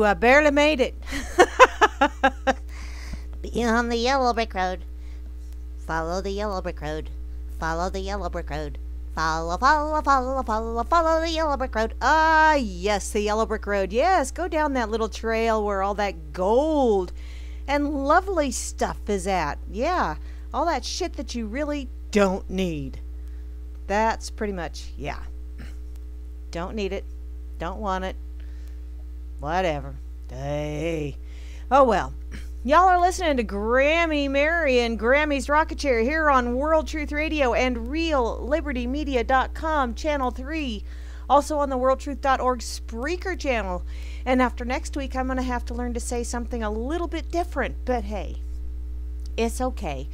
Whew, I barely made it. Be on the yellow brick road. Follow the yellow brick road. Follow the yellow brick road. Follow, follow, follow, follow, follow the yellow brick road. Ah, yes, the yellow brick road. Yes, go down that little trail where all that gold and lovely stuff is at. Yeah, all that shit that you really don't need. That's pretty much, yeah. Don't need it. Don't want it. Whatever. Hey. Oh well. Y'all are listening to Grammy Mary and Grammy's Rocket Chair here on World Truth Radio and RealLibertyMedia.com, Channel 3. Also on the WorldTruth.org Spreaker channel. And after next week, I'm going to have to learn to say something a little bit different. But hey, it's okay.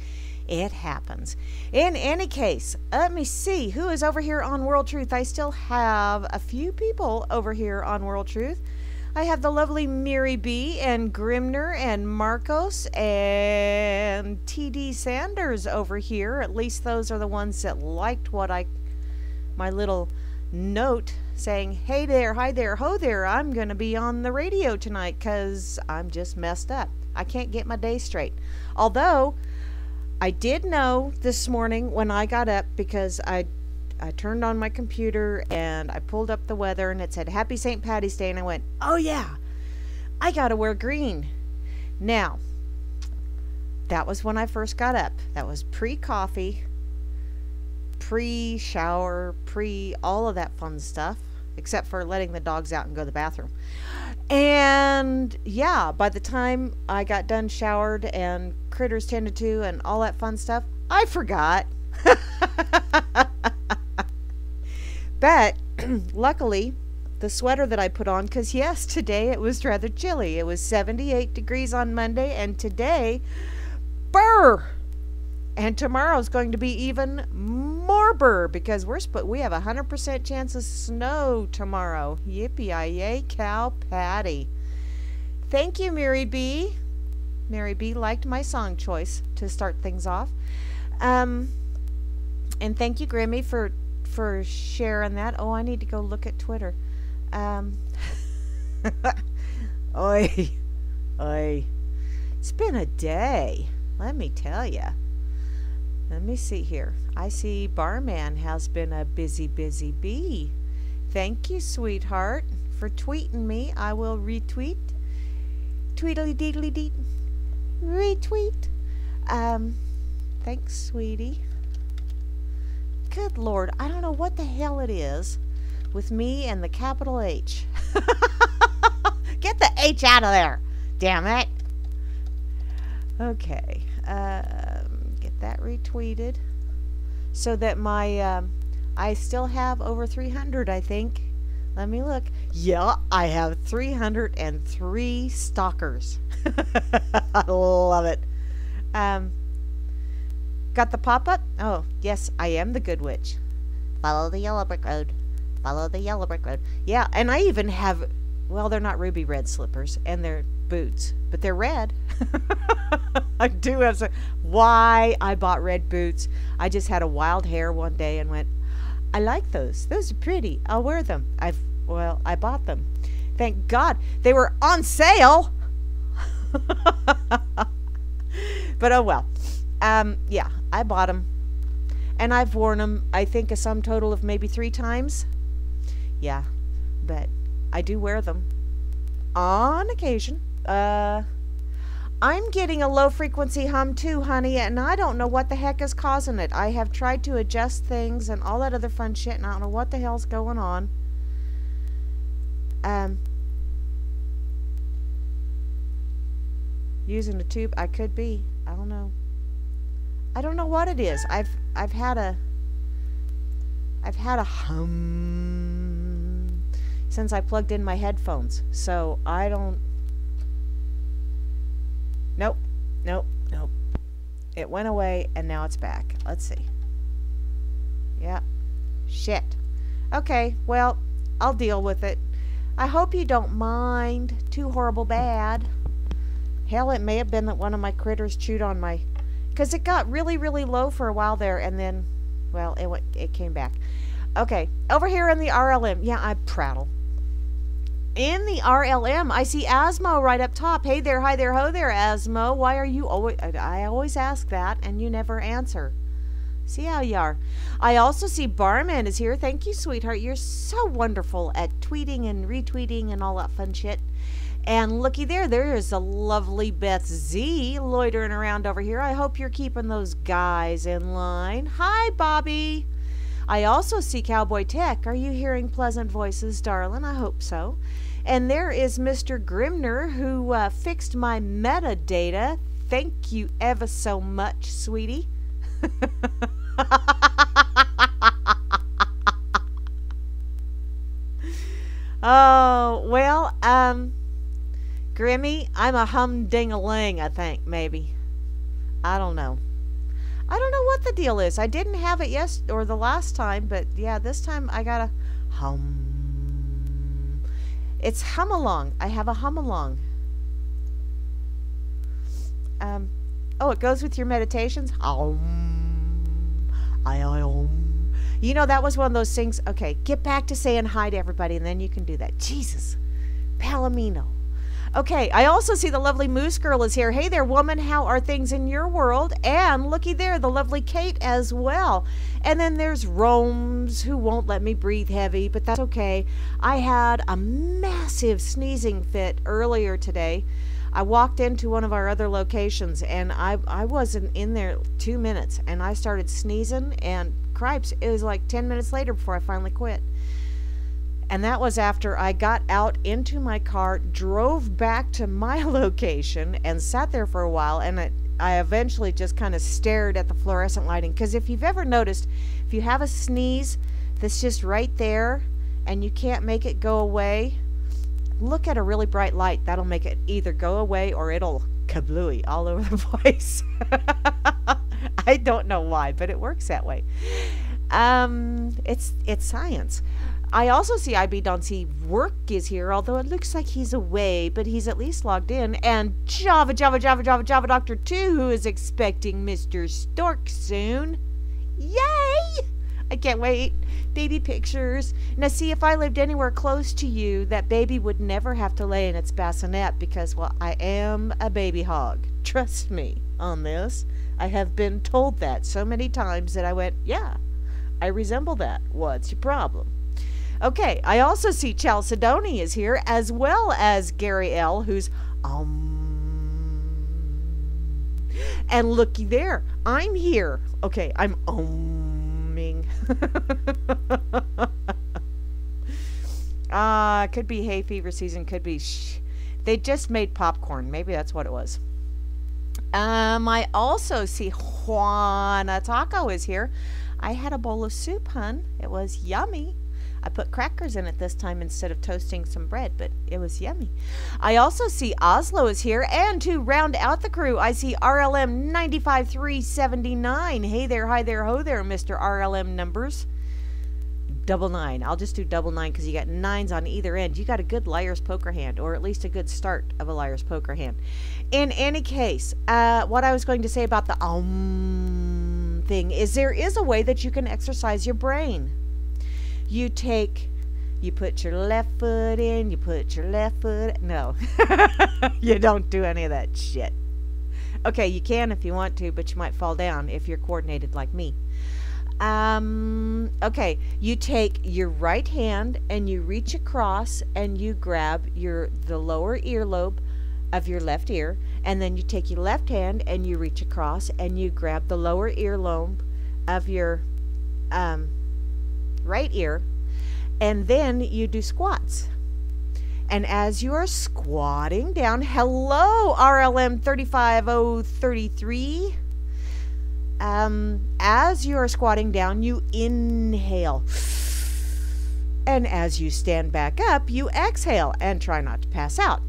It happens. In any case, let me see who is over here on World Truth. I still have a few people over here on World Truth. I have the lovely Miri B and Grimner and Marcos and TD Sanders over here. At least those are the ones that liked what I my little note saying, "Hey there, hi there, ho there. I'm going to be on the radio tonight cuz I'm just messed up. I can't get my day straight." Although I did know this morning when I got up because I I turned on my computer and I pulled up the weather and it said Happy St. Patty's Day and I went, "Oh yeah. I got to wear green." Now, that was when I first got up. That was pre-coffee, pre-shower, pre all of that fun stuff, except for letting the dogs out and go to the bathroom. And yeah, by the time I got done showered and critters tended to and all that fun stuff, I forgot. But luckily, the sweater that I put on, because yes, today it was rather chilly. It was 78 degrees on Monday, and today, burr! And tomorrow's going to be even more burr because we're sp- we have a hundred percent chance of snow tomorrow. Yippee yay, cow patty! Thank you, Mary B. Mary B. liked my song choice to start things off. Um, and thank you, Grammy, for for sharing that. Oh, I need to go look at Twitter. Um, oi, oi. It's been a day, let me tell you. Let me see here. I see Barman has been a busy, busy bee. Thank you, sweetheart, for tweeting me. I will retweet. Tweedly deedly deet. Retweet. Um, thanks, sweetie. Good Lord, I don't know what the hell it is with me and the capital H. Get the H out of there, damn it. Okay, um, get that retweeted so that my um, I still have over 300, I think. Let me look. Yeah, I have 303 stalkers. I love it. Um, Got the pop up? Oh, yes, I am the good witch. Follow the yellow brick road. Follow the yellow brick road. Yeah, and I even have, well, they're not ruby red slippers, and they're boots, but they're red. I do have some. Why I bought red boots? I just had a wild hair one day and went, I like those. Those are pretty. I'll wear them. I've, well, I bought them. Thank God they were on sale. but oh well. Um, yeah, I bought them. And I've worn them, I think, a sum total of maybe three times. Yeah, but I do wear them on occasion. Uh, I'm getting a low frequency hum too, honey, and I don't know what the heck is causing it. I have tried to adjust things and all that other fun shit, and I don't know what the hell's going on. Um, using a tube, I could be. I don't know. I don't know what it is. I've I've had a I've had a hum since I plugged in my headphones. So I don't Nope. Nope. Nope. It went away and now it's back. Let's see. Yeah. Shit. Okay, well, I'll deal with it. I hope you don't mind. Too horrible bad. Hell, it may have been that one of my critters chewed on my because it got really, really low for a while there, and then, well, it went, it came back. Okay, over here in the RLM, yeah, I prattle. in the RLM, I see Asmo right up top. Hey there, hi there, ho there, Asmo. Why are you always? I always ask that, and you never answer. See how you are. I also see Barman is here. Thank you, sweetheart. You're so wonderful at tweeting and retweeting and all that fun shit. And looky there, there is a lovely Beth Z loitering around over here. I hope you're keeping those guys in line. Hi, Bobby. I also see Cowboy Tech. Are you hearing pleasant voices, darling? I hope so. And there is Mr. Grimner who uh, fixed my metadata. Thank you ever so much, sweetie. oh, well, um, Grimmy, I'm a humding-a-ling, I think, maybe. I don't know. I don't know what the deal is. I didn't have it yes or the last time, but yeah, this time I got a hum. It's hum along. I have a hum along. Um, oh, it goes with your meditations. Hum. I um. You know that was one of those things. Okay, get back to saying hi to everybody, and then you can do that. Jesus, Palomino. Okay, I also see the lovely Moose Girl is here. Hey there, woman, how are things in your world? And looky there, the lovely Kate as well. And then there's Rome's, who won't let me breathe heavy, but that's okay. I had a massive sneezing fit earlier today. I walked into one of our other locations and I, I wasn't in there two minutes and I started sneezing and cripes, it was like 10 minutes later before I finally quit. And that was after I got out into my car, drove back to my location, and sat there for a while. And I, I eventually just kind of stared at the fluorescent lighting. Because if you've ever noticed, if you have a sneeze that's just right there and you can't make it go away, look at a really bright light. That'll make it either go away or it'll kablooey all over the place. I don't know why, but it works that way. Um, it's it's science. I also see IB Dancy work is here, although it looks like he's away, but he's at least logged in. And Java, Java, Java, Java, Java Doctor 2, who is expecting Mr. Stork soon. Yay! I can't wait. Baby pictures. Now, see, if I lived anywhere close to you, that baby would never have to lay in its bassinet because, well, I am a baby hog. Trust me on this. I have been told that so many times that I went, yeah, I resemble that. What's your problem? Okay, I also see Chalcedony is here, as well as Gary L., who's um. And looky there, I'm here. Okay, I'm umming. Ah, uh, could be hay fever season, could be. Sh- they just made popcorn. Maybe that's what it was. Um, I also see Juana Taco is here. I had a bowl of soup, hun. It was yummy. I put crackers in it this time instead of toasting some bread, but it was yummy. I also see Oslo is here, and to round out the crew, I see RLM 95379. Hey there, hi there, ho there, Mr. RLM numbers. Double nine. I'll just do double nine because you got nines on either end. You got a good liar's poker hand, or at least a good start of a liar's poker hand. In any case, uh, what I was going to say about the um thing is there is a way that you can exercise your brain you take you put your left foot in, you put your left foot. No, you don't do any of that shit. Okay, you can if you want to, but you might fall down if you're coordinated like me. Um, okay, you take your right hand and you reach across and you grab your the lower earlobe of your left ear, and then you take your left hand and you reach across and you grab the lower earlobe of your um, right ear, and then you do squats. And as you are squatting down, hello, RLM 35033. Um, as you are squatting down, you inhale. And as you stand back up, you exhale and try not to pass out.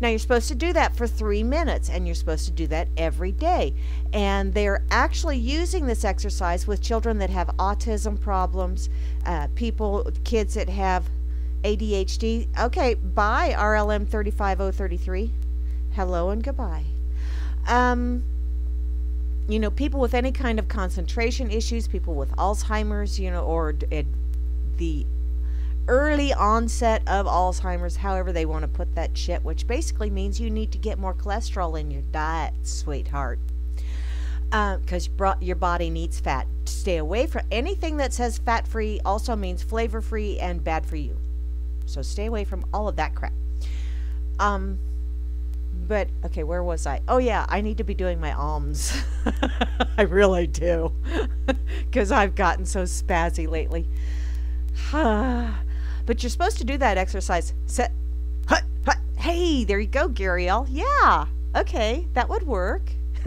Now, you're supposed to do that for three minutes, and you're supposed to do that every day. And they're actually using this exercise with children that have autism problems, uh, people, kids that have ADHD. Okay, bye, RLM 35033. Hello and goodbye. Um, you know, people with any kind of concentration issues, people with Alzheimer's, you know, or the early onset of Alzheimer's, however they want to put that shit, which basically means you need to get more cholesterol in your diet, sweetheart. Because uh, your body needs fat. Stay away from anything that says fat free, also means flavor free and bad for you. So stay away from all of that crap. Um, but okay, where was I? Oh yeah, I need to be doing my alms. I really do, because I've gotten so spazzy lately. but you're supposed to do that exercise. Set, hut, hut. Hey, there you go, Gary L. Yeah, okay, that would work.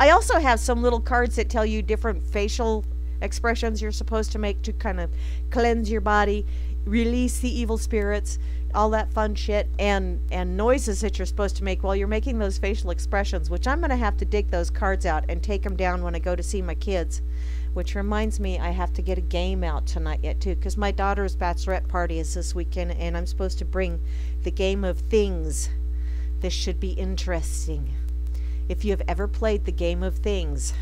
I also have some little cards that tell you different facial expressions you're supposed to make to kind of cleanse your body, release the evil spirits, all that fun shit and and noises that you're supposed to make while you're making those facial expressions which i'm going to have to dig those cards out and take them down when i go to see my kids which reminds me i have to get a game out tonight yet too because my daughter's bachelorette party is this weekend and i'm supposed to bring the game of things this should be interesting if you have ever played the game of things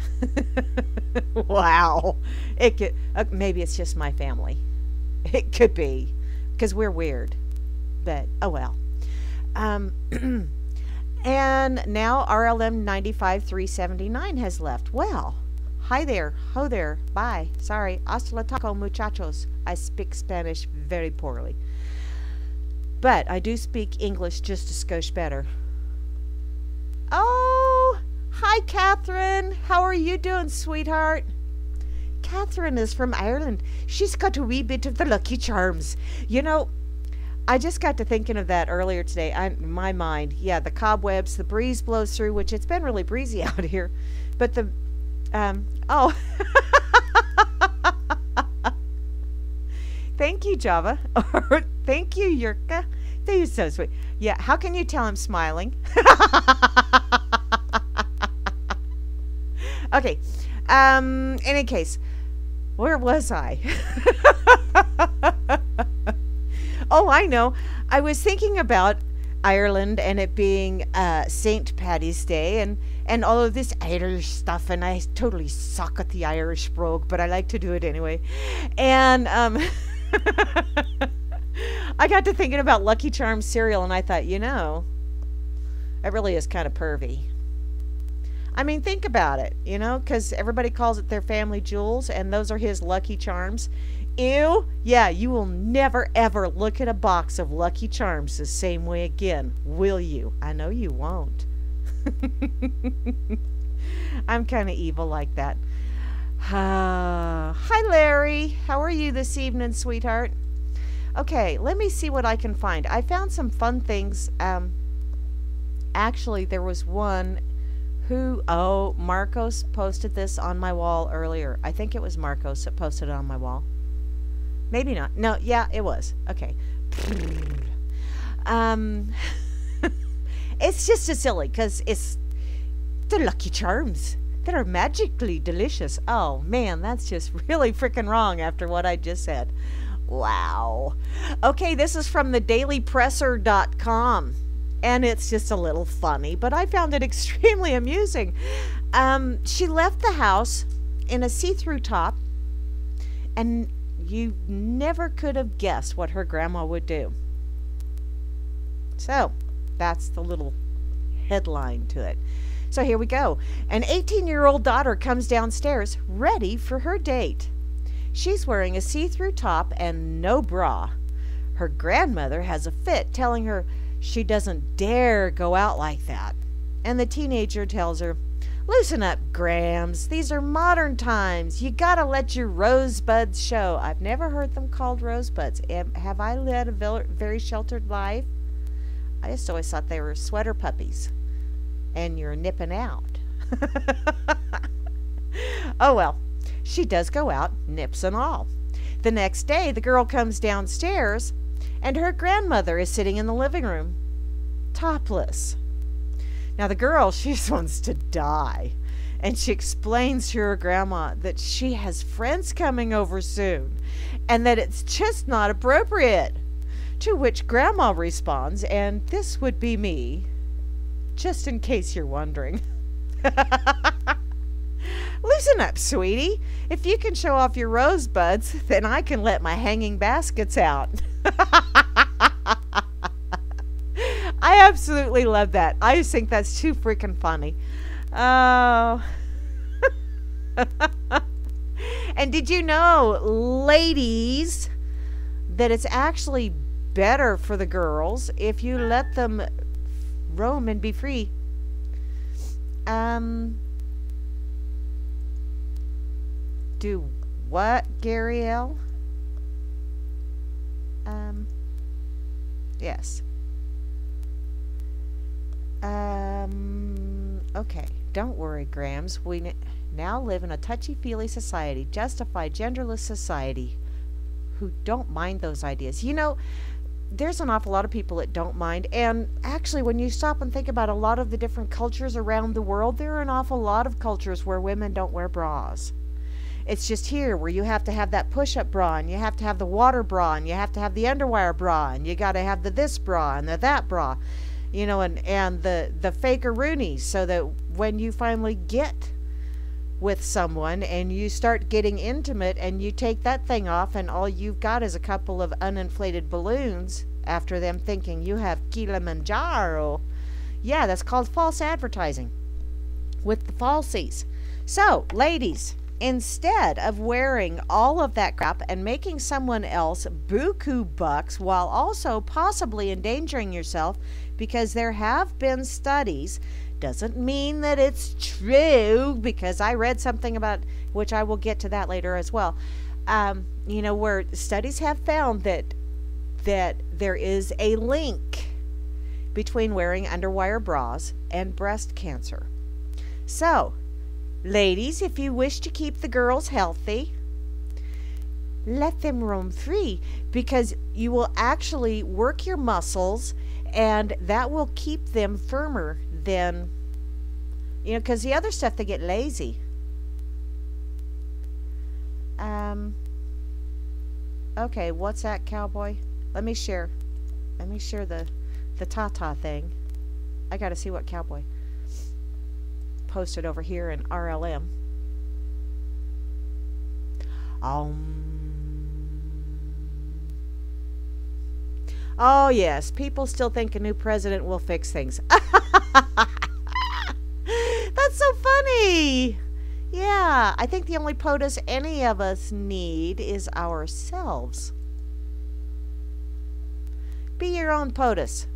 wow it could uh, maybe it's just my family it could be because we're weird but oh well. Um, and now RLM 95379 has left. Well, hi there, ho there, bye. Sorry, hasta la taco, muchachos. I speak Spanish very poorly. But I do speak English just a skosh better. Oh, hi, Catherine. How are you doing, sweetheart? Catherine is from Ireland. She's got a wee bit of the Lucky Charms. You know, I just got to thinking of that earlier today. I, my mind, yeah, the cobwebs, the breeze blows through, which it's been really breezy out here, but the, um, oh, thank you, Java, thank you, Yurka. They're so sweet. Yeah, how can you tell I'm smiling? okay, um, in any case, where was I? Oh, I know. I was thinking about Ireland and it being uh, St. Patty's Day and, and all of this Irish stuff. And I totally suck at the Irish brogue, but I like to do it anyway. And um, I got to thinking about Lucky Charms cereal and I thought, you know, it really is kind of pervy. I mean, think about it, you know, because everybody calls it their family jewels, and those are his Lucky Charms. Ew. Yeah, you will never ever look at a box of Lucky Charms the same way again, will you? I know you won't. I'm kind of evil like that. Uh, hi, Larry. How are you this evening, sweetheart? Okay, let me see what I can find. I found some fun things. Um, actually, there was one who, oh, Marcos posted this on my wall earlier. I think it was Marcos that posted it on my wall. Maybe not. No, yeah, it was. Okay. Um, it's just as silly because it's the Lucky Charms that are magically delicious. Oh man, that's just really freaking wrong after what I just said. Wow. Okay, this is from the dailypresser.com and it's just a little funny, but I found it extremely amusing. Um, she left the house in a see through top and you never could have guessed what her grandma would do. So, that's the little headline to it. So here we go. An 18 year old daughter comes downstairs ready for her date. She's wearing a see through top and no bra. Her grandmother has a fit, telling her she doesn't dare go out like that. And the teenager tells her, Loosen up, Grams. These are modern times. You gotta let your rosebuds show. I've never heard them called rosebuds. And have I led a very sheltered life? I just always thought they were sweater puppies. And you're nipping out. oh well, she does go out, nips and all. The next day, the girl comes downstairs, and her grandmother is sitting in the living room, topless. Now, the girl, she just wants to die. And she explains to her grandma that she has friends coming over soon and that it's just not appropriate. To which grandma responds, and this would be me, just in case you're wondering. Loosen up, sweetie. If you can show off your rosebuds, then I can let my hanging baskets out. I absolutely love that. I just think that's too freaking funny. Oh. and did you know, ladies, that it's actually better for the girls if you let them roam and be free? Um. Do what, Gary L? Um. Yes. Um. Okay. Don't worry, Grams. We now live in a touchy-feely society, justified genderless society, who don't mind those ideas. You know, there's an awful lot of people that don't mind. And actually, when you stop and think about a lot of the different cultures around the world, there are an awful lot of cultures where women don't wear bras. It's just here where you have to have that push up bra, and you have to have the water bra, and you have to have the underwire bra, and you got to have the this bra and the that bra, you know, and, and the, the faker roonies, so that when you finally get with someone and you start getting intimate and you take that thing off and all you've got is a couple of uninflated balloons after them thinking you have Kilimanjaro. Yeah, that's called false advertising with the falsies. So, ladies, instead of wearing all of that crap and making someone else buku bucks while also possibly endangering yourself because there have been studies doesn't mean that it's true because I read something about which I will get to that later as well. Um, you know, where studies have found that that there is a link between wearing underwire bras and breast cancer. So, ladies, if you wish to keep the girls healthy, let them roam free because you will actually work your muscles and that will keep them firmer than you know because the other stuff they get lazy. Um okay what's that cowboy? Let me share let me share the the tata thing. I gotta see what cowboy posted over here in rlm um Oh, yes, people still think a new president will fix things. That's so funny. Yeah, I think the only POTUS any of us need is ourselves. Be your own POTUS.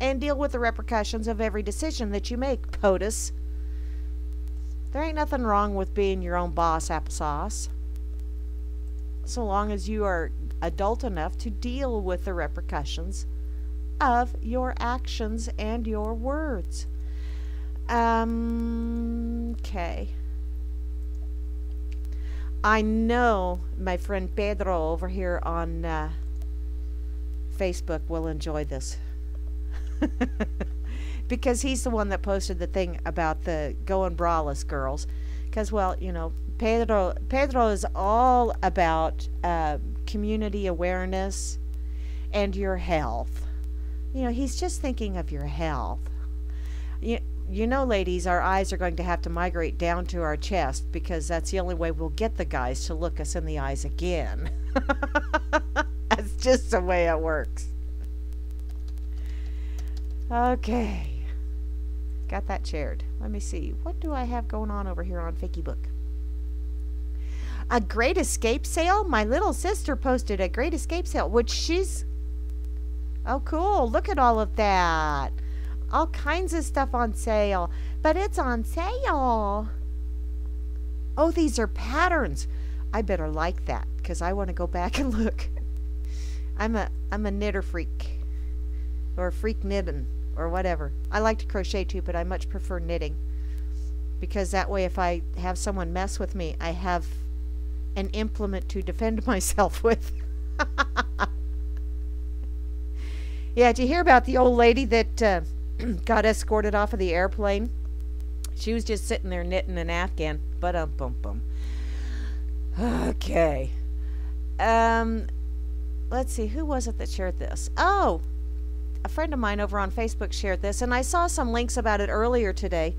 And deal with the repercussions of every decision that you make, POTUS. There ain't nothing wrong with being your own boss, applesauce. So long as you are adult enough to deal with the repercussions of your actions and your words. Um, okay. I know my friend Pedro over here on uh, Facebook will enjoy this. because he's the one that posted the thing about the going braless girls. Because, well, you know, Pedro, Pedro is all about uh, community awareness and your health. You know, he's just thinking of your health. You, you know, ladies, our eyes are going to have to migrate down to our chest because that's the only way we'll get the guys to look us in the eyes again. that's just the way it works. Okay. Got that shared. Let me see. What do I have going on over here on Fakey Book? A great escape sale? My little sister posted a great escape sale, which she's. Oh, cool. Look at all of that all kinds of stuff on sale, but it's on sale. Oh, these are patterns. I better like that because I want to go back and look. I'm a I'm a knitter freak or a freak knitting or whatever. I like to crochet too, but I much prefer knitting because that way if I have someone mess with me, I have an implement to defend myself with. yeah, did you hear about the old lady that uh, got escorted off of the airplane. She was just sitting there knitting an afghan. But um bum bum. Okay. Um let's see, who was it that shared this? Oh, a friend of mine over on Facebook shared this, and I saw some links about it earlier today.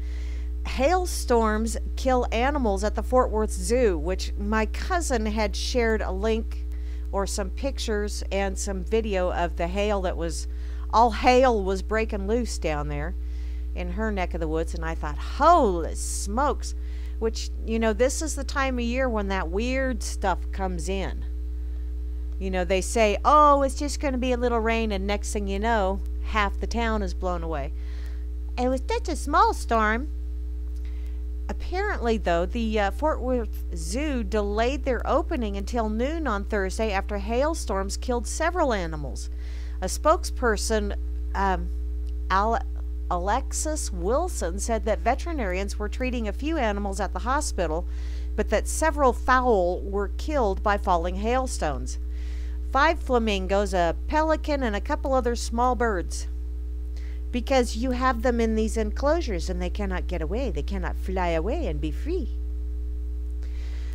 hailstorms kill animals at the Fort Worth Zoo, which my cousin had shared a link or some pictures and some video of the hail that was all hail was breaking loose down there in her neck of the woods and I thought, "Holy smokes." Which, you know, this is the time of year when that weird stuff comes in. You know, they say, "Oh, it's just going to be a little rain," and next thing you know, half the town is blown away. It was such a small storm. Apparently, though, the uh, Fort Worth Zoo delayed their opening until noon on Thursday after hailstorms killed several animals. A spokesperson, um, Al- Alexis Wilson, said that veterinarians were treating a few animals at the hospital, but that several fowl were killed by falling hailstones. Five flamingos, a pelican, and a couple other small birds because you have them in these enclosures and they cannot get away. They cannot fly away and be free.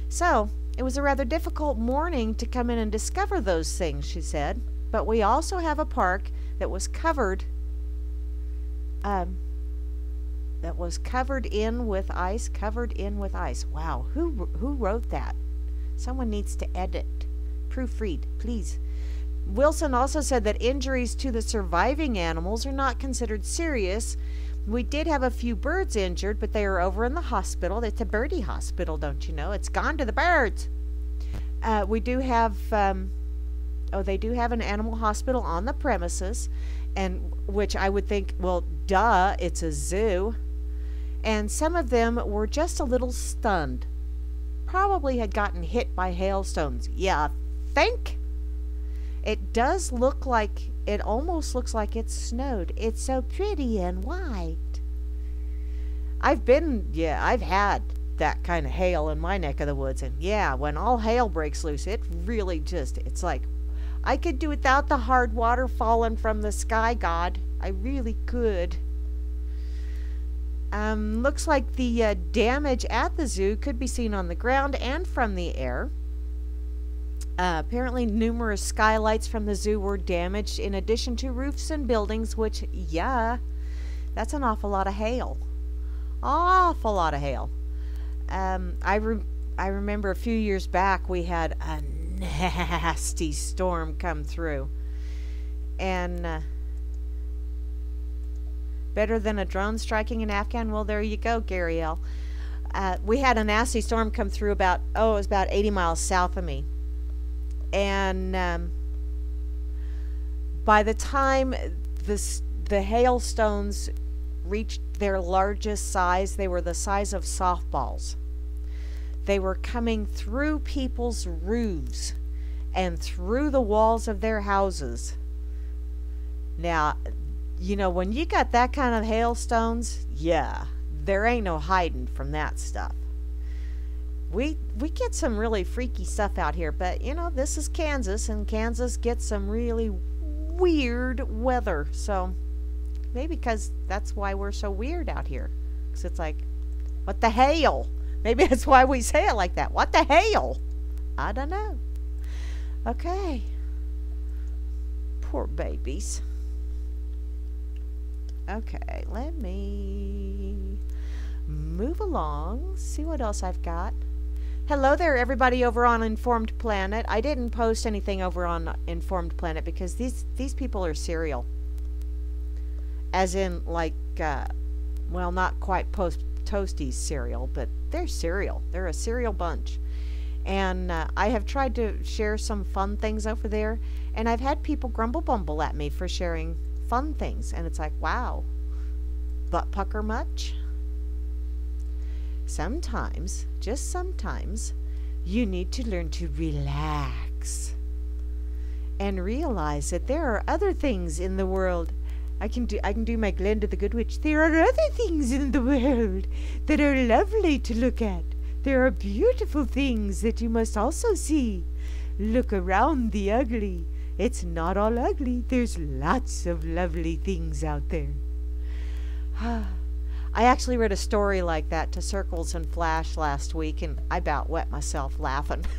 So, it was a rather difficult morning to come in and discover those things, she said. But we also have a park that was covered um, that was covered in with ice, covered in with ice. Wow, who who wrote that? Someone needs to edit. Proofread, please. Wilson also said that injuries to the surviving animals are not considered serious. We did have a few birds injured, but they are over in the hospital. It's a birdie hospital, don't you know? It's gone to the birds. Uh, we do have, um, oh, they do have an animal hospital on the premises, and which I would think, well, duh, it's a zoo. And some of them were just a little stunned. Probably had gotten hit by hailstones. Yeah, think? It does look like, it almost looks like it snowed. It's so pretty and white. I've been, yeah, I've had that kind of hail in my neck of the woods. And yeah, when all hail breaks loose, it really just, it's like, I could do without the hard water falling from the sky, God. I really could. Um, looks like the uh, damage at the zoo could be seen on the ground and from the air. Uh, apparently, numerous skylights from the zoo were damaged, in addition to roofs and buildings, which, yeah, that's an awful lot of hail. Awful lot of hail. Um, I, re- I remember a few years back we had a nasty storm come through. And uh, better than a drone striking an Afghan? Well, there you go, Gary L. Uh, we had a nasty storm come through about, oh, it was about 80 miles south of me and um, by the time the hailstones reached their largest size, they were the size of softballs. They were coming through people's roofs and through the walls of their houses. Now, you know, when you got that kind of hailstones, yeah, there ain't no hiding from that stuff we we get some really freaky stuff out here, but you know, this is Kansas and Kansas gets some really weird weather. So maybe because that's why we're so weird out here. Cuz it's like what the hell? Maybe that's why we say it like that. What the hell? I don't know. Okay. Poor babies. Okay, let me move along, see what else I've got. Hello there, everybody over on Informed Planet. I didn't post anything over on Informed Planet because these these people are serial. As in, like, uh, well, not quite post Toasties cereal, but they're cereal. They're a cereal bunch. And uh, I have tried to share some fun things over there, and I've had people grumble bumble at me for sharing fun things. And it's like, wow, butt pucker much? Sometimes, just sometimes, you need to learn to relax and realize that there are other things in the world. I can do I can do my Glenda the Good Witch. There are other things in the world that are lovely to look at. There are beautiful things that you must also see. Look around the ugly. It's not all ugly. There's lots of lovely things out there. Ah. I actually read a story like that to Circles and Flash last week, and I about wet myself laughing.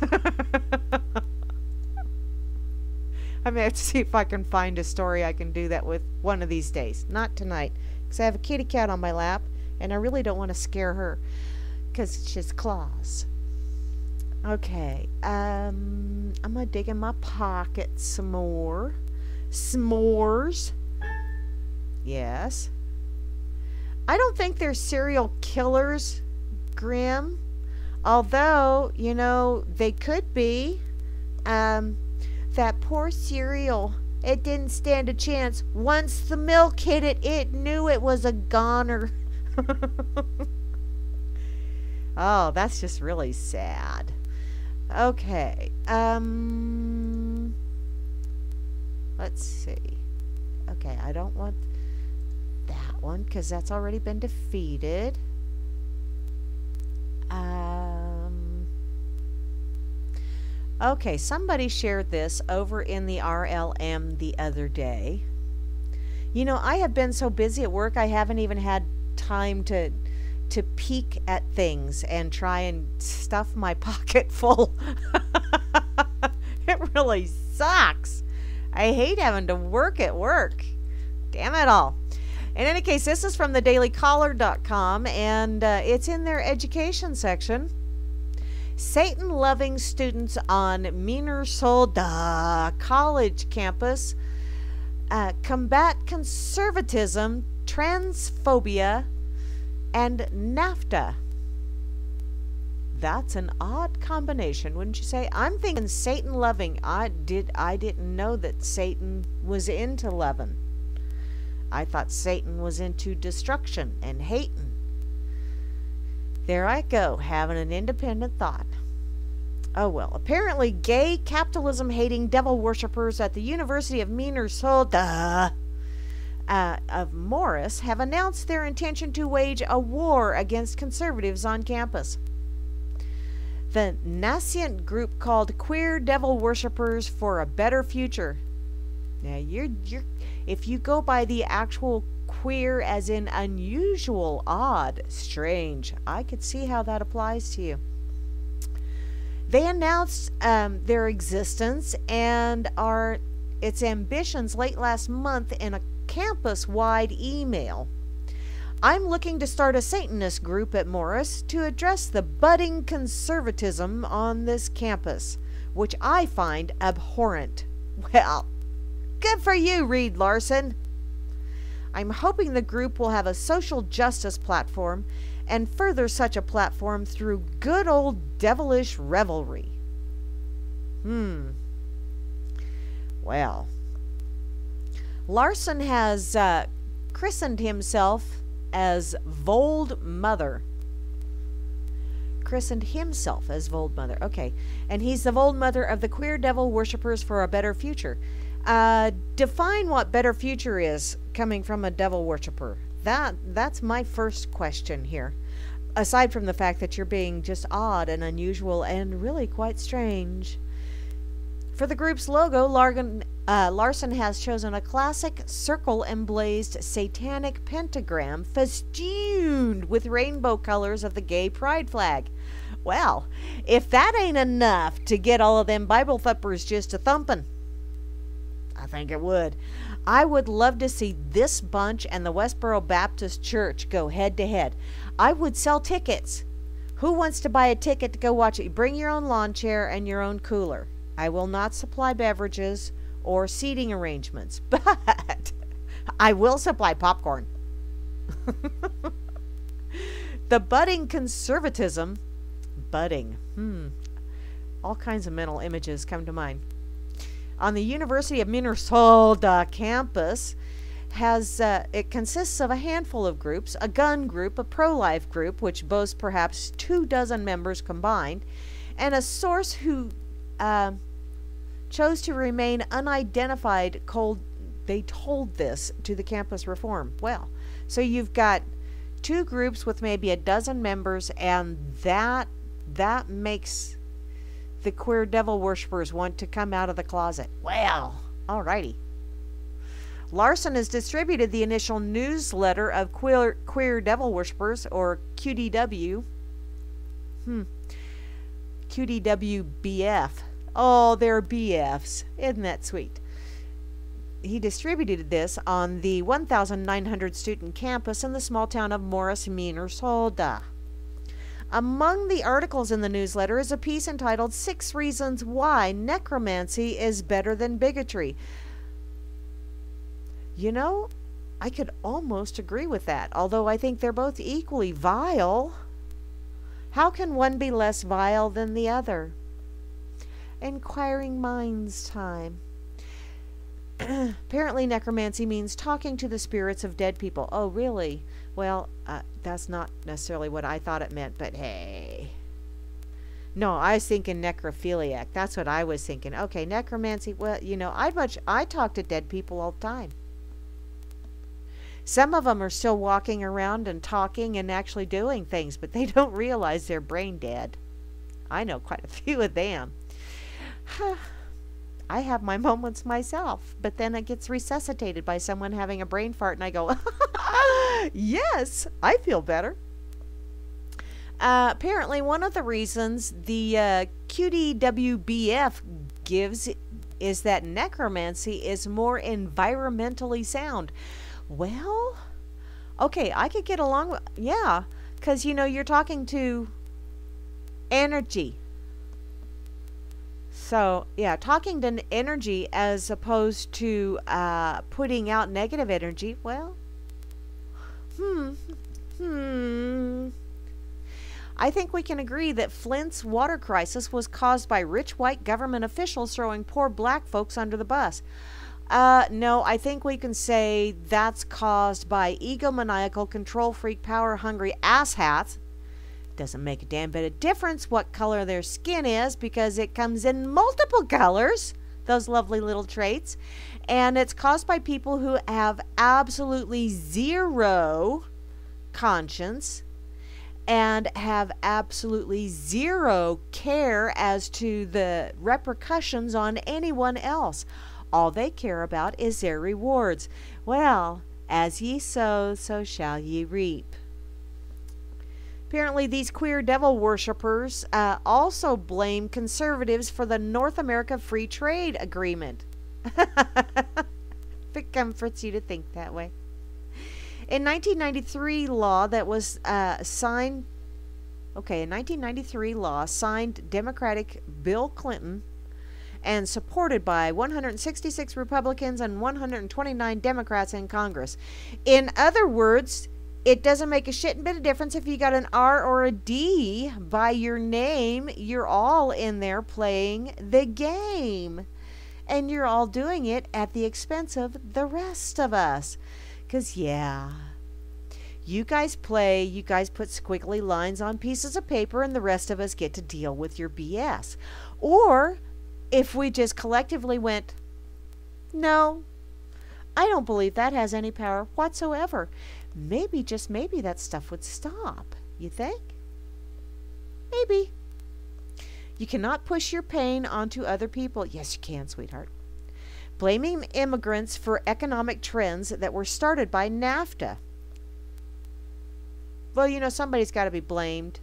I may have to see if I can find a story I can do that with one of these days. Not tonight, because I have a kitty cat on my lap, And I really don't want to scare her because she's claws. Okay, um, I'm gonna dig in my pocket some more. S'mores. Yes. I don't think they're serial killers, Grim. Although, you know, they could be. Um, that poor cereal. It didn't stand a chance. Once the milk hit it, it knew it was a goner. oh, that's just really sad. Okay. Um let's see. Okay, I don't want one because that's already been defeated. Um, okay, somebody shared this over in the RLM the other day. You know, I have been so busy at work, I haven't even had time to to peek at things and try and stuff my pocket full. it really sucks. I hate having to work at work. Damn it all. In any case, this is from the dailycaller.com and uh, it's in their education section. Satan loving students on Minnesota College campus uh, combat conservatism, transphobia, and NAFTA. That's an odd combination, wouldn't you say? I'm thinking Satan loving. I did I didn't know that Satan was into loving. I thought Satan was into destruction and hating. There I go, having an independent thought. Oh well, apparently gay capitalism hating devil worshippers at the University of Minnesota uh, of Morris have announced their intention to wage a war against conservatives on campus the nascent group called Queer Devil Worshippers for a Better Future. Now, you're, you're, if you go by the actual queer as in unusual, odd, strange, I could see how that applies to you. They announced um, their existence and are its ambitions late last month in a campus wide email. I'm looking to start a Satanist group at Morris to address the budding conservatism on this campus, which I find abhorrent. Well, good for you, Reed Larson. I'm hoping the group will have a social justice platform and further such a platform through good old devilish revelry. Hmm. Well, Larson has uh, christened himself as Voldemother. Christened himself as Voldemother. Okay. And he's the Voldemother of the Queer Devil Worshippers for a Better Future. Uh, define what better future is coming from a devil worshipper. That that's my first question here. Aside from the fact that you're being just odd and unusual and really quite strange. For the group's logo, Largan, uh, Larson has chosen a classic circle emblazed satanic pentagram festooned with rainbow colors of the gay pride flag. Well, if that ain't enough to get all of them Bible thumpers just a thumping, I think it would. I would love to see this bunch and the Westboro Baptist Church go head to head. I would sell tickets. Who wants to buy a ticket to go watch it? Bring your own lawn chair and your own cooler. I will not supply beverages or seating arrangements, but I will supply popcorn. the budding conservatism, budding, hmm, all kinds of mental images come to mind. On the University of Minnesota campus, has uh, it consists of a handful of groups a gun group a pro-life group which boasts perhaps two dozen members combined and a source who uh, chose to remain unidentified cold they told this to the campus reform. Well so you've got two groups with maybe a dozen members and that that makes the queer devil worshippers want to come out of the closet well alrighty larson has distributed the initial newsletter of queer queer devil worshippers or qdw hmm qdwbf Oh, they're BFs. Isn't that sweet? he distributed this on the 1,900 student campus in the small town of Morris Minnesota. Among the articles in the newsletter is a piece entitled Six Reasons Why Necromancy is Better Than Bigotry. You know, I could almost agree with that, although I think they're both equally vile. How can one be less vile than the other? Inquiring minds time. Apparently, necromancy means talking to the spirits of dead people. Oh, really? Well, uh, that's not necessarily what I thought it meant, but hey. No, I was thinking necrophiliac. That's what I was thinking. Okay, necromancy. Well, you know, I'd much. I talk to dead people all the time. Some of them are still walking around and talking and actually doing things, but they don't realize they're brain dead. I know quite a few of them. I have my moments myself, but then it gets resuscitated by someone having a brain fart, and I go, yes, I feel better. Uh, apparently, one of the reasons the uh, QDWBF gives is that necromancy is more environmentally sound. Well, okay, I could get along with, yeah, because you know, you're talking to energy. So, yeah, talking to energy as opposed to uh, putting out negative energy, well, hmm, hmm. I think we can agree that Flint's water crisis was caused by rich white government officials throwing poor black folks under the bus. Uh, no, I think we can say that's caused by egomaniacal, control freak, power hungry asshats. Doesn't make a damn bit of difference what color their skin is because it comes in multiple colors, those lovely little traits. And it's caused by people who have absolutely zero conscience and have absolutely zero care as to the repercussions on anyone else. All they care about is their rewards. Well, as ye sow, so shall ye reap. Apparently, these queer devil worshippers uh, also blame conservatives for the North America Free Trade Agreement. if it comforts you to think that way. In 1993 law that was uh, signed, okay, in 1993 law signed Democratic Bill Clinton and supported by 166 Republicans and 129 Democrats in Congress. In other words, it doesn't make a shit bit of difference if you got an R or a D by your name. You're all in there playing the game. And you're all doing it at the expense of the rest of us. Because, yeah, you guys play, you guys put squiggly lines on pieces of paper, and the rest of us get to deal with your BS. Or if we just collectively went, no, I don't believe that has any power whatsoever, maybe, just maybe, that stuff would stop. You think? Maybe. You cannot push your pain onto other people. Yes, you can, sweetheart. Blaming immigrants for economic trends that were started by NAFTA. Well, you know, somebody's got to be blamed.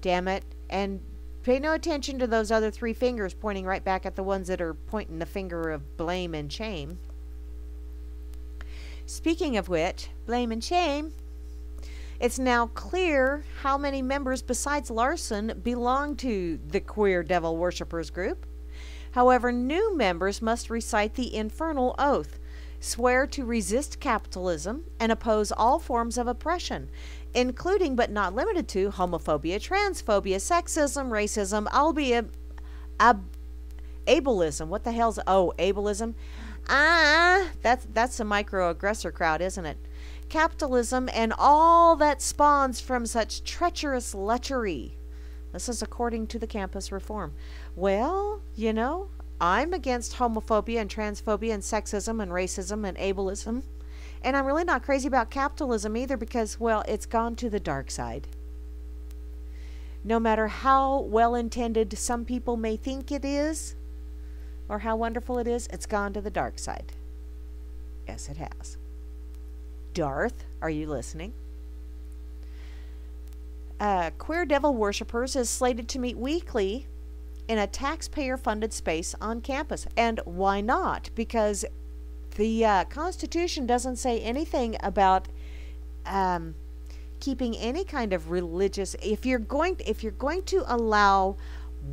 Damn it. And Pay no attention to those other three fingers pointing right back at the ones that are pointing the finger of blame and shame. Speaking of which, blame and shame, it's now clear how many members besides Larson belong to the Queer Devil Worshippers group. However, new members must recite the infernal oath, swear to resist capitalism, and oppose all forms of oppression, including but not limited to homophobia, transphobia, sexism, racism, albeit ab, ableism. What the hell's oh ableism? Ah, that's that's a microaggressor crowd, isn't it? Capitalism and all that spawns from such treacherous lechery. This is according to the campus reform. Well, you know, I'm against homophobia and transphobia and sexism and racism and ableism. And I'm really not crazy about capitalism either because, well, it's gone to the dark side. No matter how well intended some people may think it is, or how wonderful it is, it's gone to the dark side. Yes, it has. Darth, are you listening? Uh, Queer Devil Worshippers is slated to meet weekly in a taxpayer funded space on campus. And why not? Because the uh, Constitution doesn't say anything about um, keeping any kind of religious. If you're going, if you're going to allow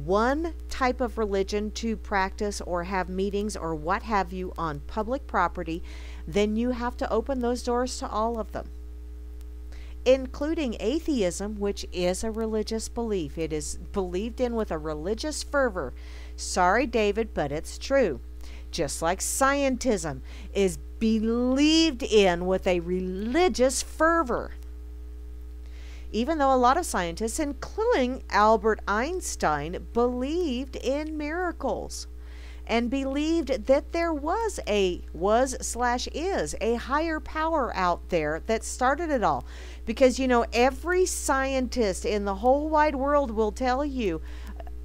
one type of religion to practice or have meetings or what have you on public property, then you have to open those doors to all of them, including atheism, which is a religious belief. It is believed in with a religious fervor. Sorry, David, but it's true. Just like scientism is believed in with a religious fervor even though a lot of scientists, including Albert Einstein, believed in miracles and believed that there was a was slash is a higher power out there that started it all. Because you know every scientist in the whole wide world will tell you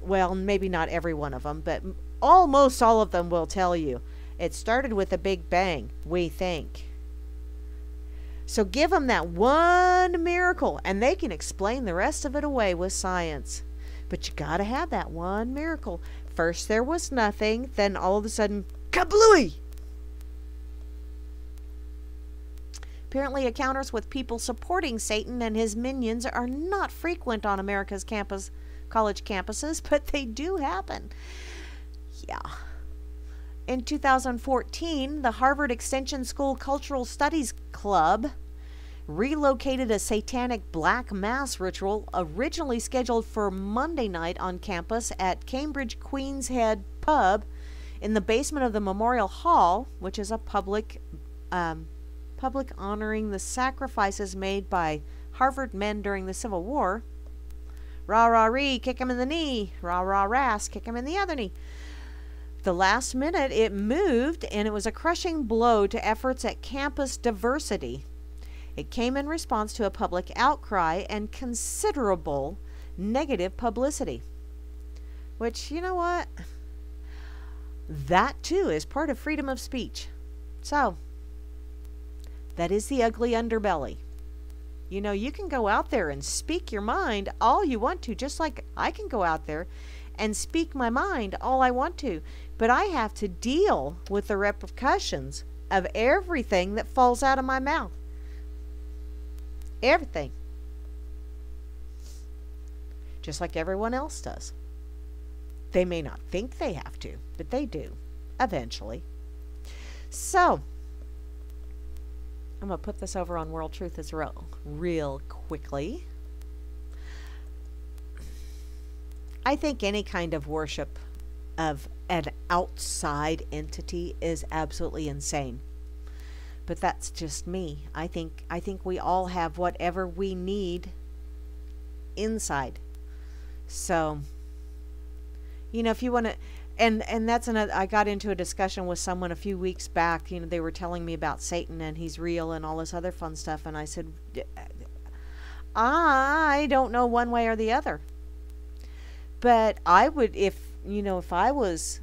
well maybe not every one of them but almost all of them will tell you it started with a big bang we think so give them that one miracle, and they can explain the rest of it away with science. But you got to have that one miracle. First there was nothing, then all of a sudden, kablooey! Apparently, encounters with people supporting Satan and his minions are not frequent on America's campus, college campuses, but they do happen. Yeah. In 2014, the Harvard Extension School Cultural Studies Club relocated a satanic black mass ritual originally scheduled for Monday night on campus at Cambridge Queen's Head Pub in the basement of the Memorial Hall, which is a public um, public honoring the sacrifices made by Harvard men during the Civil War. Rah rah ree, kick him in the knee. Rah rah ras, kick him in the other knee. The last minute it moved, and it was a crushing blow to efforts at campus diversity. It came in response to a public outcry and considerable negative publicity. Which, you know what? That too is part of freedom of speech. So, that is the ugly underbelly. You know, you can go out there and speak your mind all you want to, just like I can go out there and speak my mind all I want to. But I have to deal with the repercussions of everything that falls out of my mouth. Everything. Just like everyone else does. They may not think they have to, but they do, eventually. So, I'm going to put this over on World Truth Israel real quickly. I think any kind of worship of an outside entity is absolutely insane but that's just me. I think I think we all have whatever we need inside. So you know, if you want to and and that's another I got into a discussion with someone a few weeks back, you know, they were telling me about Satan and he's real and all this other fun stuff and I said I don't know one way or the other. But I would if you know, if I was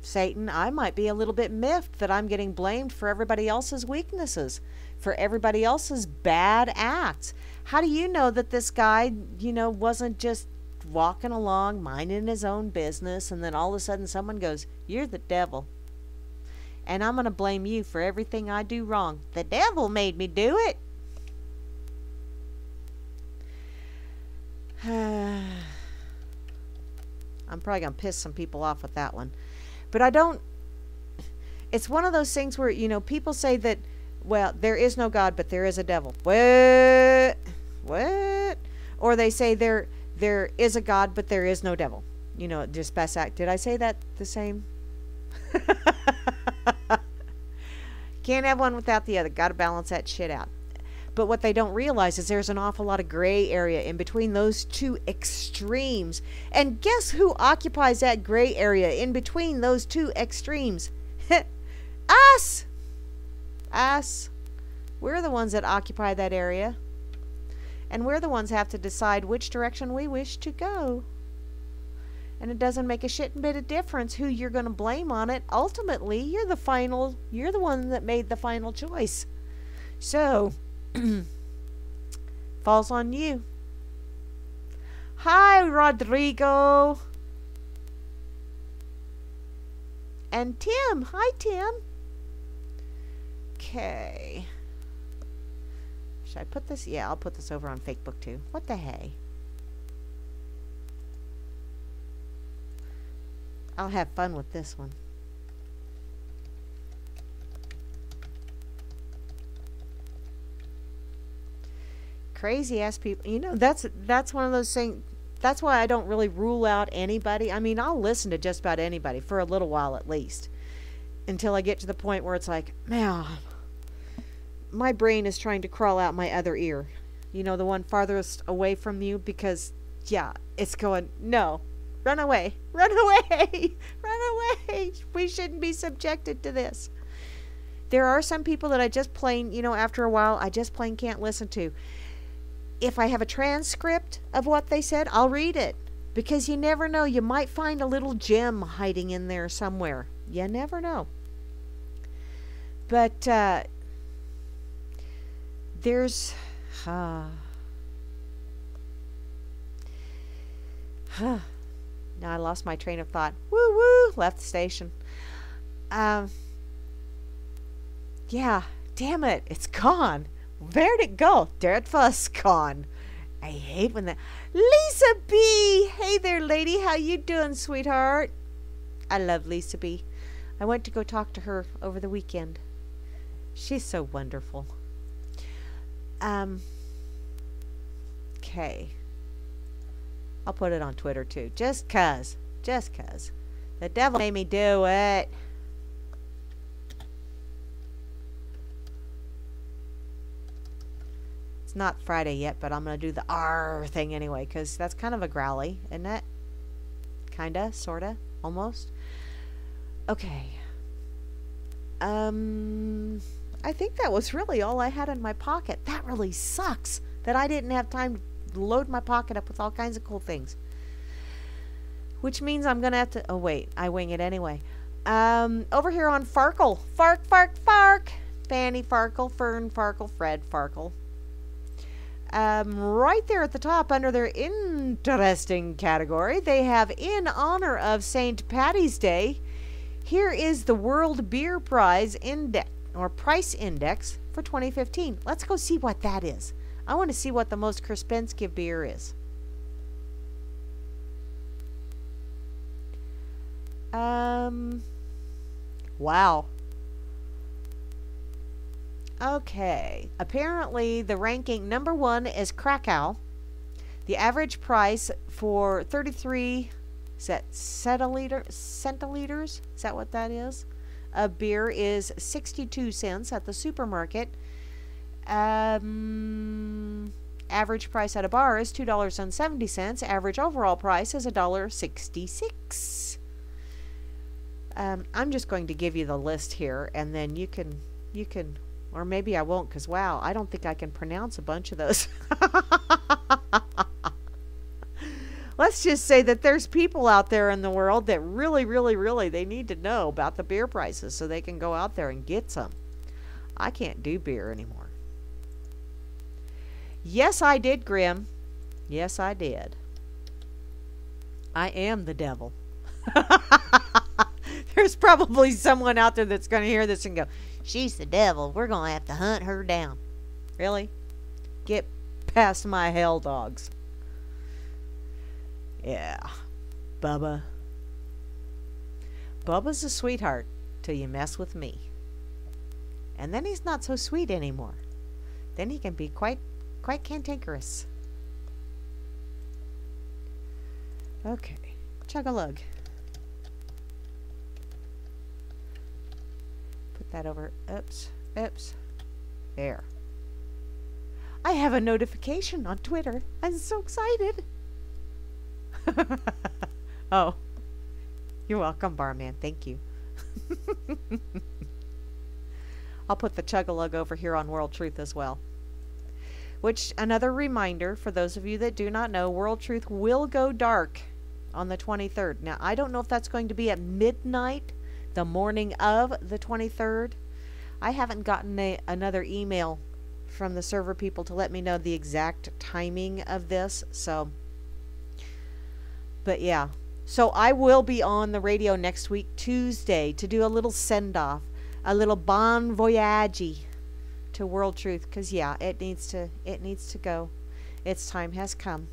Satan, I might be a little bit miffed that I'm getting blamed for everybody else's weaknesses, for everybody else's bad acts. How do you know that this guy, you know, wasn't just walking along, minding his own business, and then all of a sudden someone goes, You're the devil. And I'm going to blame you for everything I do wrong. The devil made me do it. I'm probably going to piss some people off with that one. But I don't. It's one of those things where, you know, people say that, well, there is no God, but there is a devil. What? What? Or they say there there is a God, but there is no devil. You know, just best act. Did I say that the same? Can't have one without the other. Got to balance that shit out. But what they don't realize is there's an awful lot of gray area in between those two extremes. And guess who occupies that gray area in between those two extremes? Us! Us. We're the ones that occupy that area. And we're the ones have to decide which direction we wish to go. And it doesn't make a shit bit of difference who you're going to blame on it. Ultimately, you're the final, you're the one that made the final choice. So, Falls on you. Hi, Rodrigo. And Tim. Hi, Tim. Okay. Should I put this? Yeah, I'll put this over on Facebook too. What the hey? I'll have fun with this one. Crazy ass people. You know, that's that's one of those things that's why I don't really rule out anybody. I mean, I'll listen to just about anybody for a little while at least until I get to the point where it's like, man, my brain is trying to crawl out my other ear. You know, the one farthest away from you because, yeah, it's going, no, run away, run away, run away. We shouldn't be subjected to this. There are some people that I just plain, you know, after a while, I just plain can't listen to if I have a transcript of what they said, I'll read it. Because you never know. You might find a little gem hiding in there somewhere. You never know. But uh, there's. Uh, huh. now I lost my train of thought. Woo woo! Left the station. Um. Yeah, damn it, it's gone. Where'd it go? Dirt fuss gone. I hate when that. Lisa B. Hey there, lady. How you doing, sweetheart? I love Lisa B. I went to go talk to her over the weekend. She's so wonderful. Um. Okay. I'll put it on Twitter too. Just cuz. Just cuz. The devil made me do it. Not Friday yet, but I'm going to do the R thing anyway, because that's kind of a growly, isn't it? Kinda, sorta, almost. Okay. Um, I think that was really all I had in my pocket. That really sucks that I didn't have time to load my pocket up with all kinds of cool things. Which means I'm going to have to... Oh, wait. I wing it anyway. Um, over here on Farkle. Fark, Fark, Fark. Fanny Farkle, Fern Farkle, Fred Farkle um, right there at the top under their interesting category, they have in honor of St. Patty's Day. Here is the World Beer Prize Index or Price Index for 2015. Let's go see what that is. I want to see what the most Krispinski beer is. Um, wow. Okay. Apparently, the ranking number one is Krakow. The average price for 33 is that centiliter, centiliters? Is that what that is? A beer is 62 cents at the supermarket. Um, average price at a bar is $2.70. Average overall price is $1.66. Um, I'm just going to give you the list here, and then you can you can or maybe I won't because, wow, I don't think I can pronounce a bunch of those. Let's just say that there's people out there in the world that really, really, really, they need to know about the beer prices so they can go out there and get some. I can't do beer anymore. Yes, I did, Grim. Yes, I did. I am the devil. There's probably someone out there that's going to hear this and go, She's the devil. We're going to have to hunt her down. Really? Get past my hell dogs. Yeah. Bubba. Bubba's a sweetheart till you mess with me. And then he's not so sweet anymore. Then he can be quite quite cantankerous. Okay. Chug a lug. That over. Oops. Oops. There. I have a notification on Twitter. I'm so excited. oh. You're welcome, barman. Thank you. I'll put the chug-a-lug over here on World Truth as well. Which, another reminder for those of you that do not know, World Truth will go dark on the 23rd. Now, I don't know if that's going to be at midnight the morning of the 23rd. I haven't gotten a, another email from the server people to let me know the exact timing of this. So, but yeah. So I will be on the radio next week, Tuesday, to do a little send off. a little bon voyage to World Truth because yeah, it needs to it needs to go. Its time has come.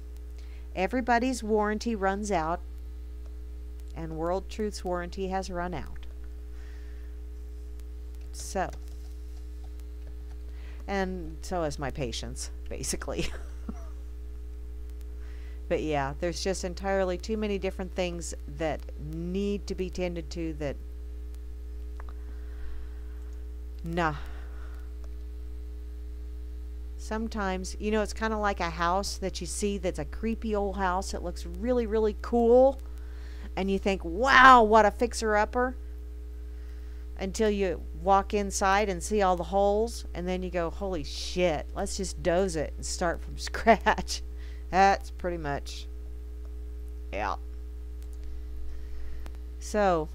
Everybody's warranty runs out, and World Truth's warranty has run out. So, and so is my patience, basically. but yeah, there's just entirely too many different things that need to be tended to that. Nah. Sometimes, you know, it's kind of like a house that you see that's a creepy old house. It looks really, really cool. And you think, wow, what a fixer upper. Until you walk inside and see all the holes. And then you go, holy shit, let's just doze it and start from scratch. That's pretty much, yeah. So,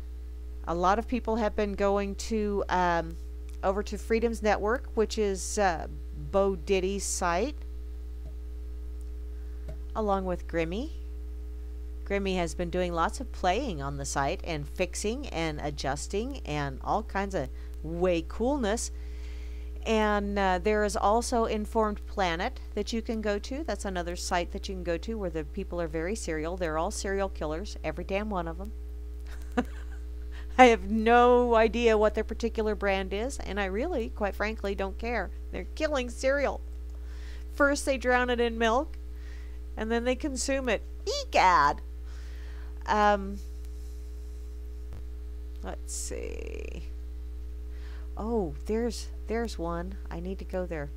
a lot of people have been going to um, over to Freedom's Network, which is uh, Bo Diddy's site, along with Grimmy. Grimmy has been doing lots of playing on the site and fixing and adjusting and all kinds of way coolness. And uh, there is also Informed Planet that you can go to. That's another site that you can go to where the people are very serial. They're all serial killers, every damn one of them. I have no idea what their particular brand is, and I really, quite frankly, don't care. They're killing cereal. First, they drown it in milk, and then they consume it. Egad! Um, let's see. Oh, there's there's one. I need to go there.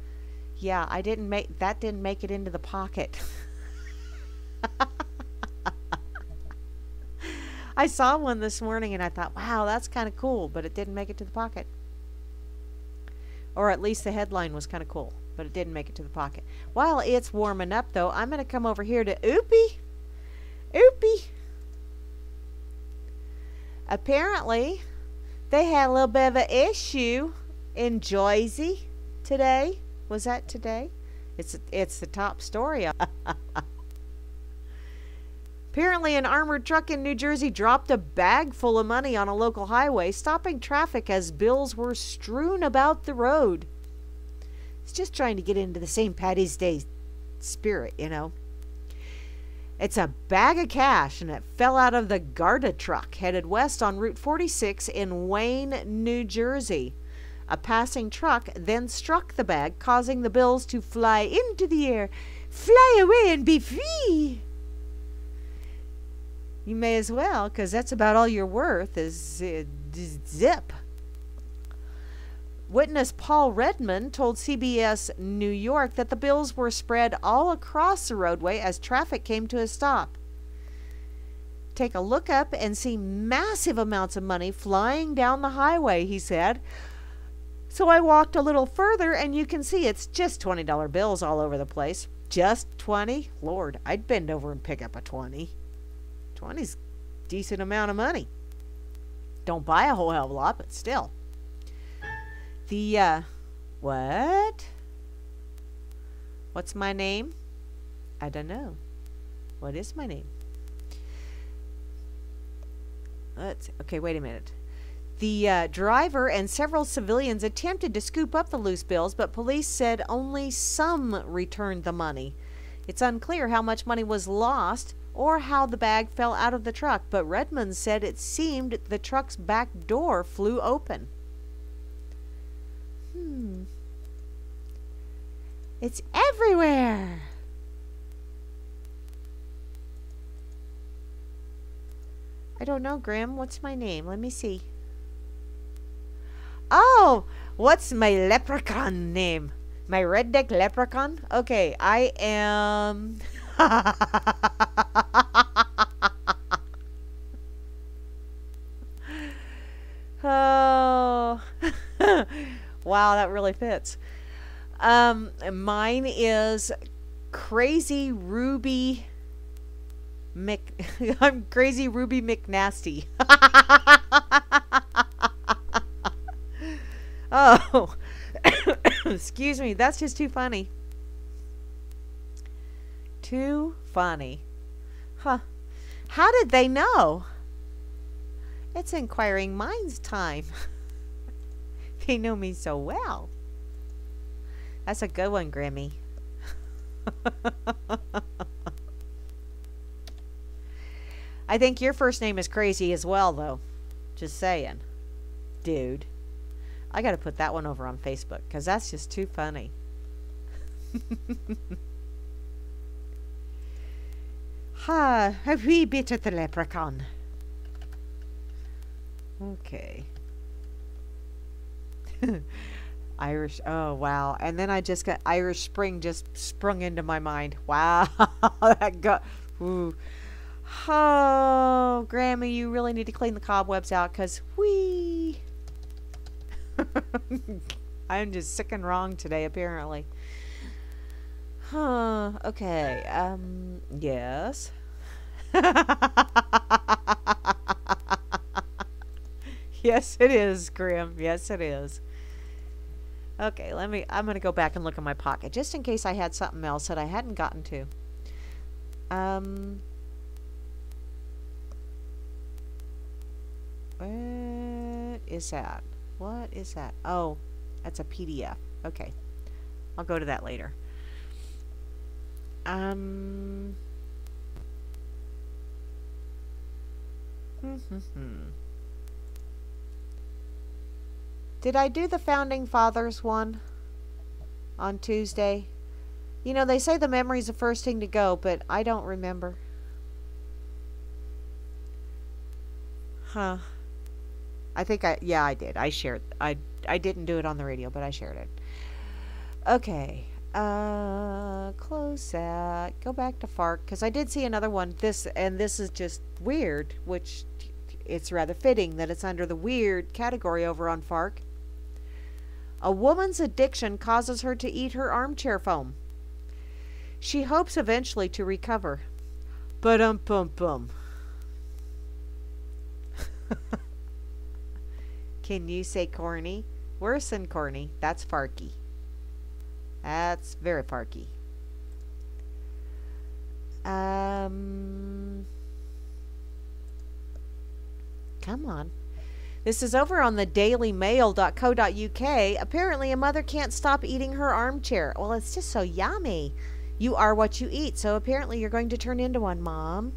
Yeah, I didn't make that didn't make it into the pocket. I saw one this morning and I thought, wow, that's kind of cool, but it didn't make it to the pocket. Or at least the headline was kind of cool, but it didn't make it to the pocket. While it's warming up, though, I'm going to come over here to Oopie. Oopie. Apparently, they had a little bit of an issue in Jersey today. Was that today? It's it's the top story. Apparently, an armored truck in New Jersey dropped a bag full of money on a local highway, stopping traffic as bills were strewn about the road. It's just trying to get into the St. Patty's Day spirit, you know. It's a bag of cash, and it fell out of the Garda truck headed west on Route 46 in Wayne, New Jersey. A passing truck then struck the bag, causing the bills to fly into the air. Fly away and be free! You may as well, because that's about all you're worth is uh, zip. Witness Paul Redmond told CBS New York that the bills were spread all across the roadway as traffic came to a stop. Take a look up and see massive amounts of money flying down the highway, he said. So I walked a little further and you can see it's just $20 bills all over the place. Just 20? Lord, I'd bend over and pick up a 20. 20's decent amount of money. Don't buy a whole hell of a lot, but still. The, uh, what? What's my name? I don't know. What is my name? Let's, okay, wait a minute. The uh, driver and several civilians attempted to scoop up the loose bills, but police said only some returned the money. It's unclear how much money was lost or how the bag fell out of the truck, but Redmond said it seemed the truck's back door flew open. Hmm. It's everywhere. I don't know, Grim. What's my name? Let me see. Oh, what's my leprechaun name? My red deck leprechaun? Okay, I am. oh. wow, that really fits. Um, mine is Crazy Ruby Mc. I'm Crazy Ruby McNasty. oh, excuse me. That's just too funny. Too funny. Huh. How did they know? It's inquiring minds time. they know me so well. That's a good one, Grammy. I think your first name is crazy as well, though. Just saying. Dude. I got to put that one over on Facebook because that's just too funny. ha, a wee bit of the leprechaun. Okay. Irish. Oh, wow. And then I just got Irish Spring just sprung into my mind. Wow. that got. Ooh. Oh, Grammy, you really need to clean the cobwebs out because we. I'm just sick and wrong today, apparently. Huh. Okay. Um. Yes. yes, it is, Grim. Yes, it is. Okay, let me. I'm going to go back and look in my pocket just in case I had something else that I hadn't gotten to. Um. What is that? What is that? Oh, that's a PDF. Okay. I'll go to that later. Um. Did I do the Founding Fathers one on Tuesday? You know, they say the memory's the first thing to go, but I don't remember. Huh. I think I yeah, I did. I shared I I didn't do it on the radio, but I shared it. Okay. Uh close that. Go back to Fark cuz I did see another one this and this is just weird, which it's rather fitting that it's under the weird category over on Fark. A woman's addiction causes her to eat her armchair foam. She hopes eventually to recover. But um bum bum. Can you say corny? Worse than corny. That's farky. That's very farky. Um, come on. This is over on the dailymail.co.uk. Apparently, a mother can't stop eating her armchair. Well, it's just so yummy. You are what you eat, so apparently, you're going to turn into one, Mom.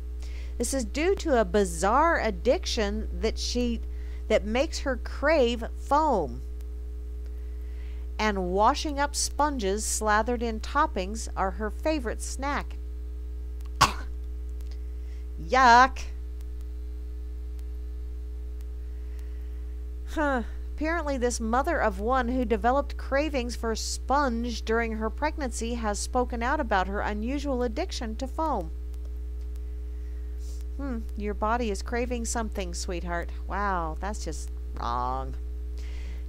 This is due to a bizarre addiction that she that makes her crave foam. And washing up sponges slathered in toppings are her favorite snack. Yuck. Huh. Apparently, this mother of one who developed cravings for sponge during her pregnancy has spoken out about her unusual addiction to foam. Hmm, your body is craving something, sweetheart. Wow, that's just wrong.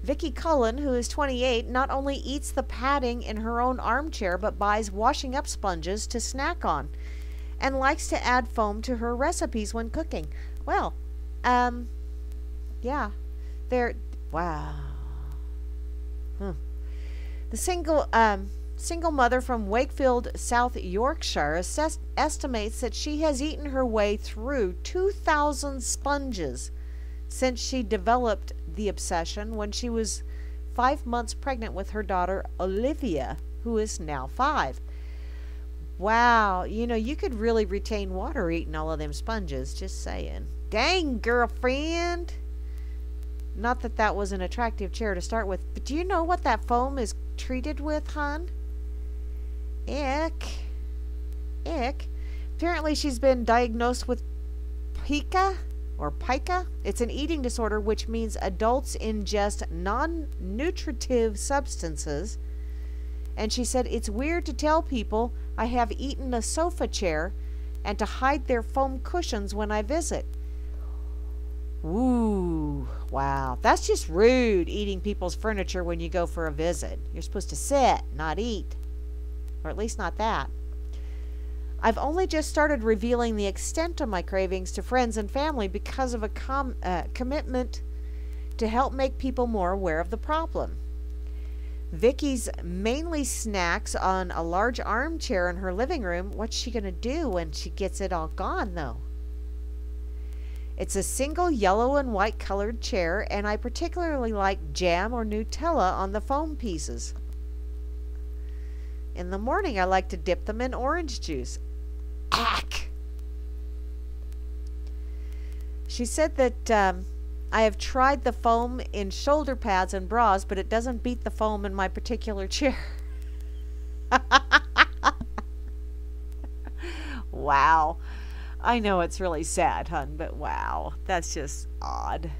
Vicky Cullen, who is 28, not only eats the padding in her own armchair but buys washing up sponges to snack on and likes to add foam to her recipes when cooking. Well, um, yeah, they're, wow. Hmm. The single, um, single mother from Wakefield, South Yorkshire, assess- estimates that she has eaten her way through 2,000 sponges since she developed the obsession when she was five months pregnant with her daughter Olivia, who is now five. Wow, you know, you could really retain water eating all of them sponges, just saying. Dang, girlfriend! Not that that was an attractive chair to start with, but do you know what that foam is treated with, hon? Ick. Ick. Apparently, she's been diagnosed with pica or pica. It's an eating disorder which means adults ingest non nutritive substances. And she said, It's weird to tell people I have eaten a sofa chair and to hide their foam cushions when I visit. Ooh, wow. That's just rude eating people's furniture when you go for a visit. You're supposed to sit, not eat or at least not that. I've only just started revealing the extent of my cravings to friends and family because of a com- uh, commitment to help make people more aware of the problem. Vicky's mainly snacks on a large armchair in her living room. What's she going to do when she gets it all gone, though? It's a single yellow and white colored chair, and I particularly like jam or Nutella on the foam pieces. In the morning, I like to dip them in orange juice. Ack! She said that um, I have tried the foam in shoulder pads and bras, but it doesn't beat the foam in my particular chair. wow. I know it's really sad, hun, but wow, that's just odd.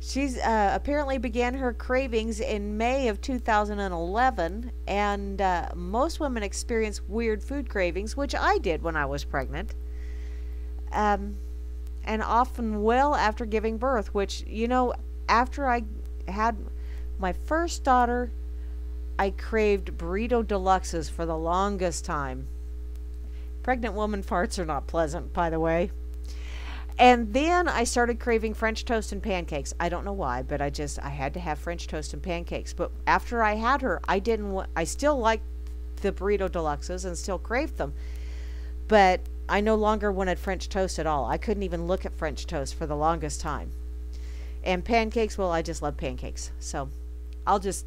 She's uh, apparently began her cravings in May of 2011, and uh, most women experience weird food cravings, which I did when I was pregnant, um, and often well after giving birth. Which you know, after I had my first daughter, I craved burrito deluxes for the longest time. Pregnant woman farts are not pleasant, by the way. And then I started craving French toast and pancakes. I don't know why, but I just I had to have French toast and pancakes. But after I had her, I didn't wa- I still liked the burrito deluxes and still craved them. But I no longer wanted French toast at all. I couldn't even look at French toast for the longest time. And pancakes, well, I just love pancakes. So I'll just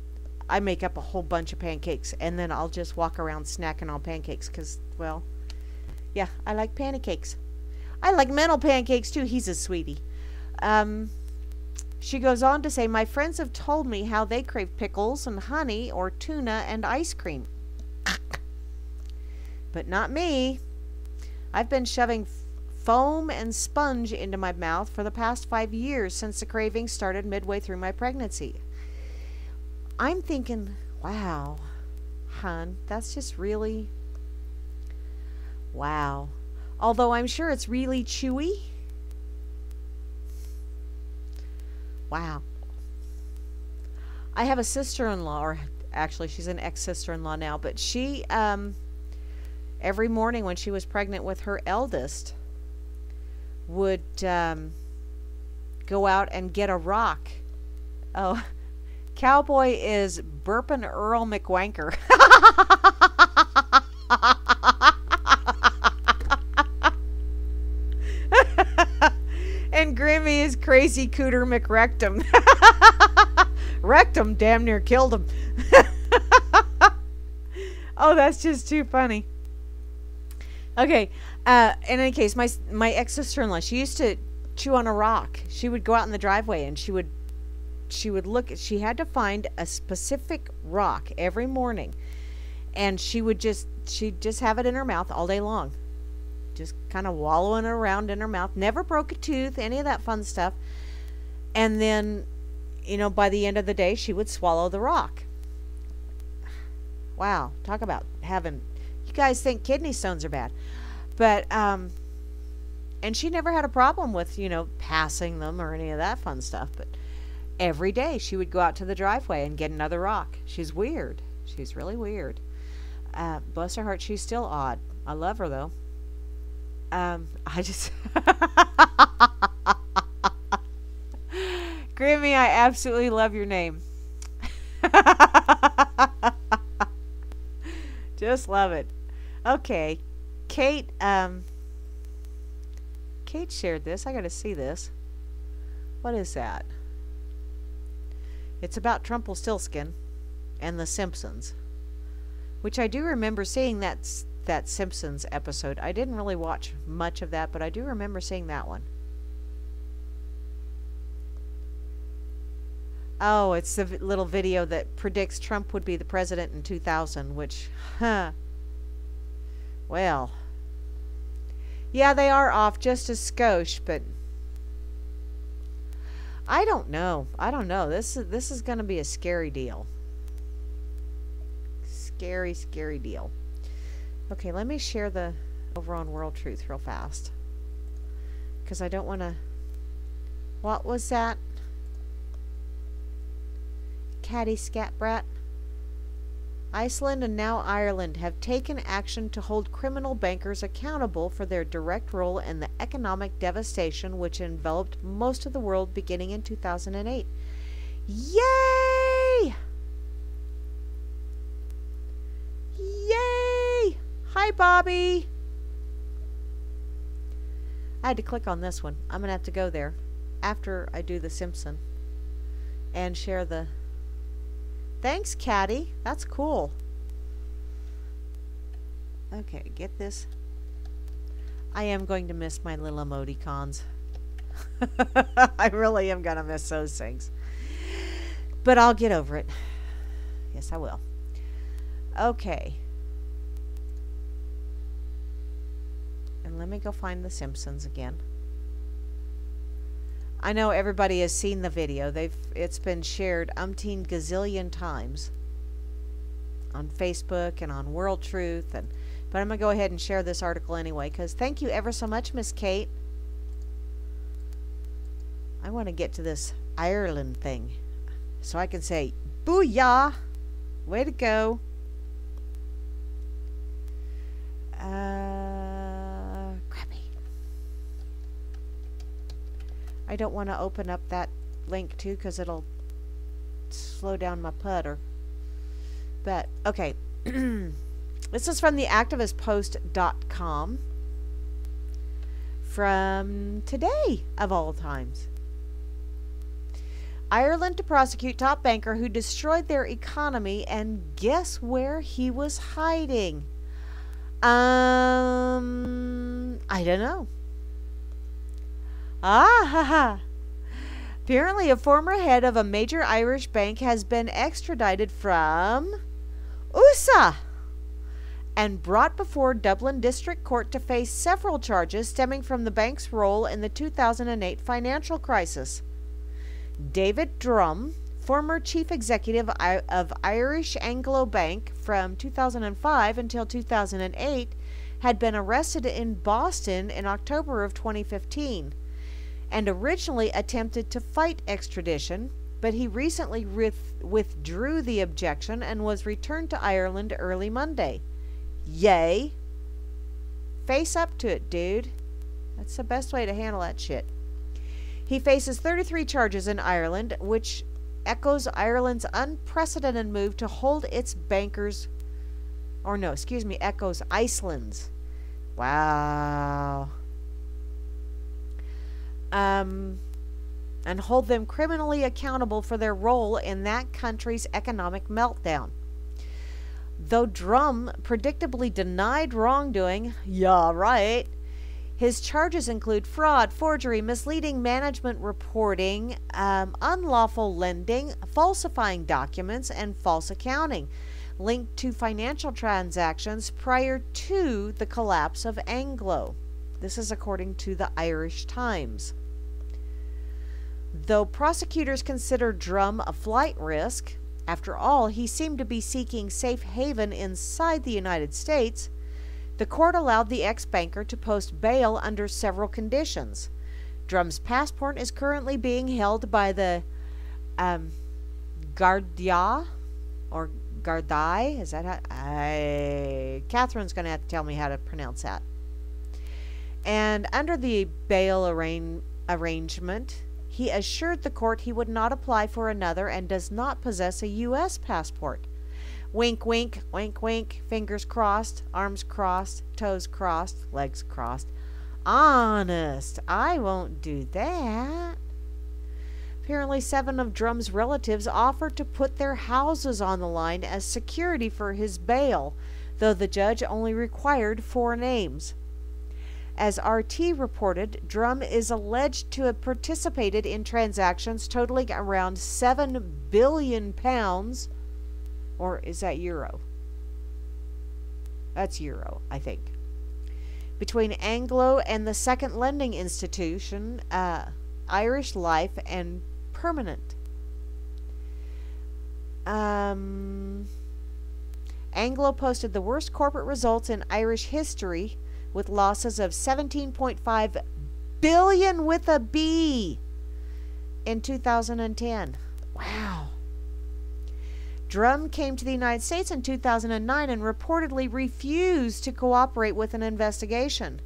I make up a whole bunch of pancakes and then I'll just walk around snacking on pancakes cuz well, yeah, I like pancakes. I like mental pancakes too. He's a sweetie. Um, she goes on to say, My friends have told me how they crave pickles and honey or tuna and ice cream. but not me. I've been shoving foam and sponge into my mouth for the past five years since the craving started midway through my pregnancy. I'm thinking, wow, hun, that's just really. Wow. Although I'm sure it's really chewy. Wow. I have a sister in law, or actually, she's an ex sister in law now, but she, um, every morning when she was pregnant with her eldest, would um, go out and get a rock. Oh, Cowboy is Burpin Earl McWanker. and Grimmy is Crazy Cooter McRectum. Rectum damn near killed him. oh, that's just too funny. Okay. Uh, in any case, my my ex sister in law, she used to chew on a rock. She would go out in the driveway and she would she would look she had to find a specific rock every morning and she would just she'd just have it in her mouth all day long just kind of wallowing around in her mouth never broke a tooth any of that fun stuff and then you know by the end of the day she would swallow the rock wow talk about having you guys think kidney stones are bad but um and she never had a problem with you know passing them or any of that fun stuff but every day she would go out to the driveway and get another rock. She's weird. She's really weird. Uh, bless her heart, she's still odd. I love her though. Um, I just. Grimmy, I absolutely love your name. just love it. Okay. Kate, um, Kate shared this. I gotta see this. What is that? It's about Trumpelstiltskin and The Simpsons, which I do remember seeing that that Simpsons episode. I didn't really watch much of that, but I do remember seeing that one. Oh, it's the little video that predicts Trump would be the president in 2000, which, huh. Well, yeah, they are off just a skosh, but I don't know. I don't know. This is this is going to be a scary deal. Scary, scary deal. Okay, let me share the over on World Truth real fast. Cuz I don't want to What was that? Caddy scat brat. Iceland and now Ireland have taken action to hold criminal bankers accountable for their direct role in the economic devastation which enveloped most of the world beginning in 2008. Yay! Hi, Bobby. I had to click on this one. I'm going to have to go there after I do the Simpson and share the. Thanks, Caddy. That's cool. Okay, get this. I am going to miss my little emoticons. I really am going to miss those things. But I'll get over it. Yes, I will. Okay. Let me go find The Simpsons again. I know everybody has seen the video. They've it's been shared umpteen gazillion times on Facebook and on World Truth and but I'm going to go ahead and share this article anyway cuz thank you ever so much Miss Kate. I want to get to this Ireland thing so I can say booyah. Way to go. Uh, I don't want to open up that link too because it'll slow down my putter. But, okay. this is from the activistpost.com from today, of all times. Ireland to prosecute top banker who destroyed their economy, and guess where he was hiding? Um, I don't know. Ah, ha, ha. Apparently, a former head of a major Irish bank has been extradited from USA and brought before Dublin District Court to face several charges stemming from the bank's role in the 2008 financial crisis. David Drumm, former chief executive of Irish Anglo Bank from 2005 until 2008, had been arrested in Boston in October of 2015 and originally attempted to fight extradition, but he recently withdrew the objection and was returned to Ireland early Monday. Yay! Face up to it, dude. That's the best way to handle that shit. He faces 33 charges in Ireland, which echoes Ireland's unprecedented move to hold its bankers, or no, excuse me, echoes Iceland's. Wow. Um, and hold them criminally accountable for their role in that country's economic meltdown. Though Drumm predictably denied wrongdoing, yeah, right, his charges include fraud, forgery, misleading management reporting, um, unlawful lending, falsifying documents, and false accounting linked to financial transactions prior to the collapse of Anglo. This is according to the Irish Times. Though prosecutors consider Drumm a flight risk, after all, he seemed to be seeking safe haven inside the United States the court allowed the ex banker to post bail under several conditions. Drumm's passport is currently being held by the um, Gardia or Gardai. Is that how? I, Catherine's going to have to tell me how to pronounce that. And under the bail arraign, arrangement, he assured the court he would not apply for another and does not possess a U.S. passport. Wink, wink, wink, wink, fingers crossed, arms crossed, toes crossed, legs crossed. Honest, I won't do that. Apparently, seven of Drumm's relatives offered to put their houses on the line as security for his bail, though the judge only required four names. As RT reported, Drumm is alleged to have participated in transactions totaling around 7 billion pounds or is that euro? That's euro, I think. Between Anglo and the second lending institution, uh, Irish Life and Permanent. Um, Anglo posted the worst corporate results in Irish history with losses of 17.5 billion with a B in 2010. Wow. Drumm came to the United States in 2009 and reportedly refused to cooperate with an investigation.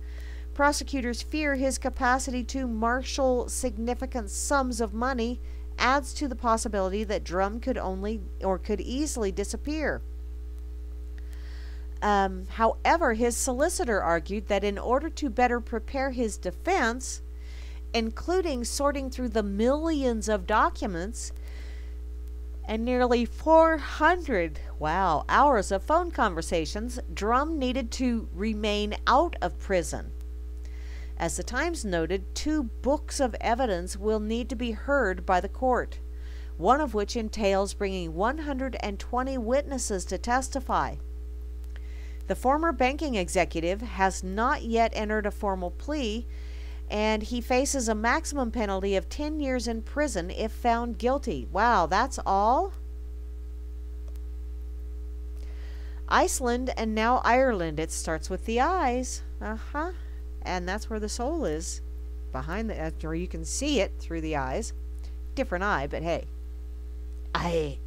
Prosecutors fear his capacity to marshal significant sums of money adds to the possibility that Drumm could only or could easily disappear. Um, however, his solicitor argued that in order to better prepare his defense, including sorting through the millions of documents and nearly 400 wow hours of phone conversations, Drumm needed to remain out of prison. As the Times noted, two books of evidence will need to be heard by the court, one of which entails bringing 120 witnesses to testify. The former banking executive has not yet entered a formal plea, and he faces a maximum penalty of 10 years in prison if found guilty. Wow, that's all? Iceland and now Ireland. It starts with the eyes. Uh huh. And that's where the soul is. Behind the, or you can see it through the eyes. Different eye, but hey. Eye.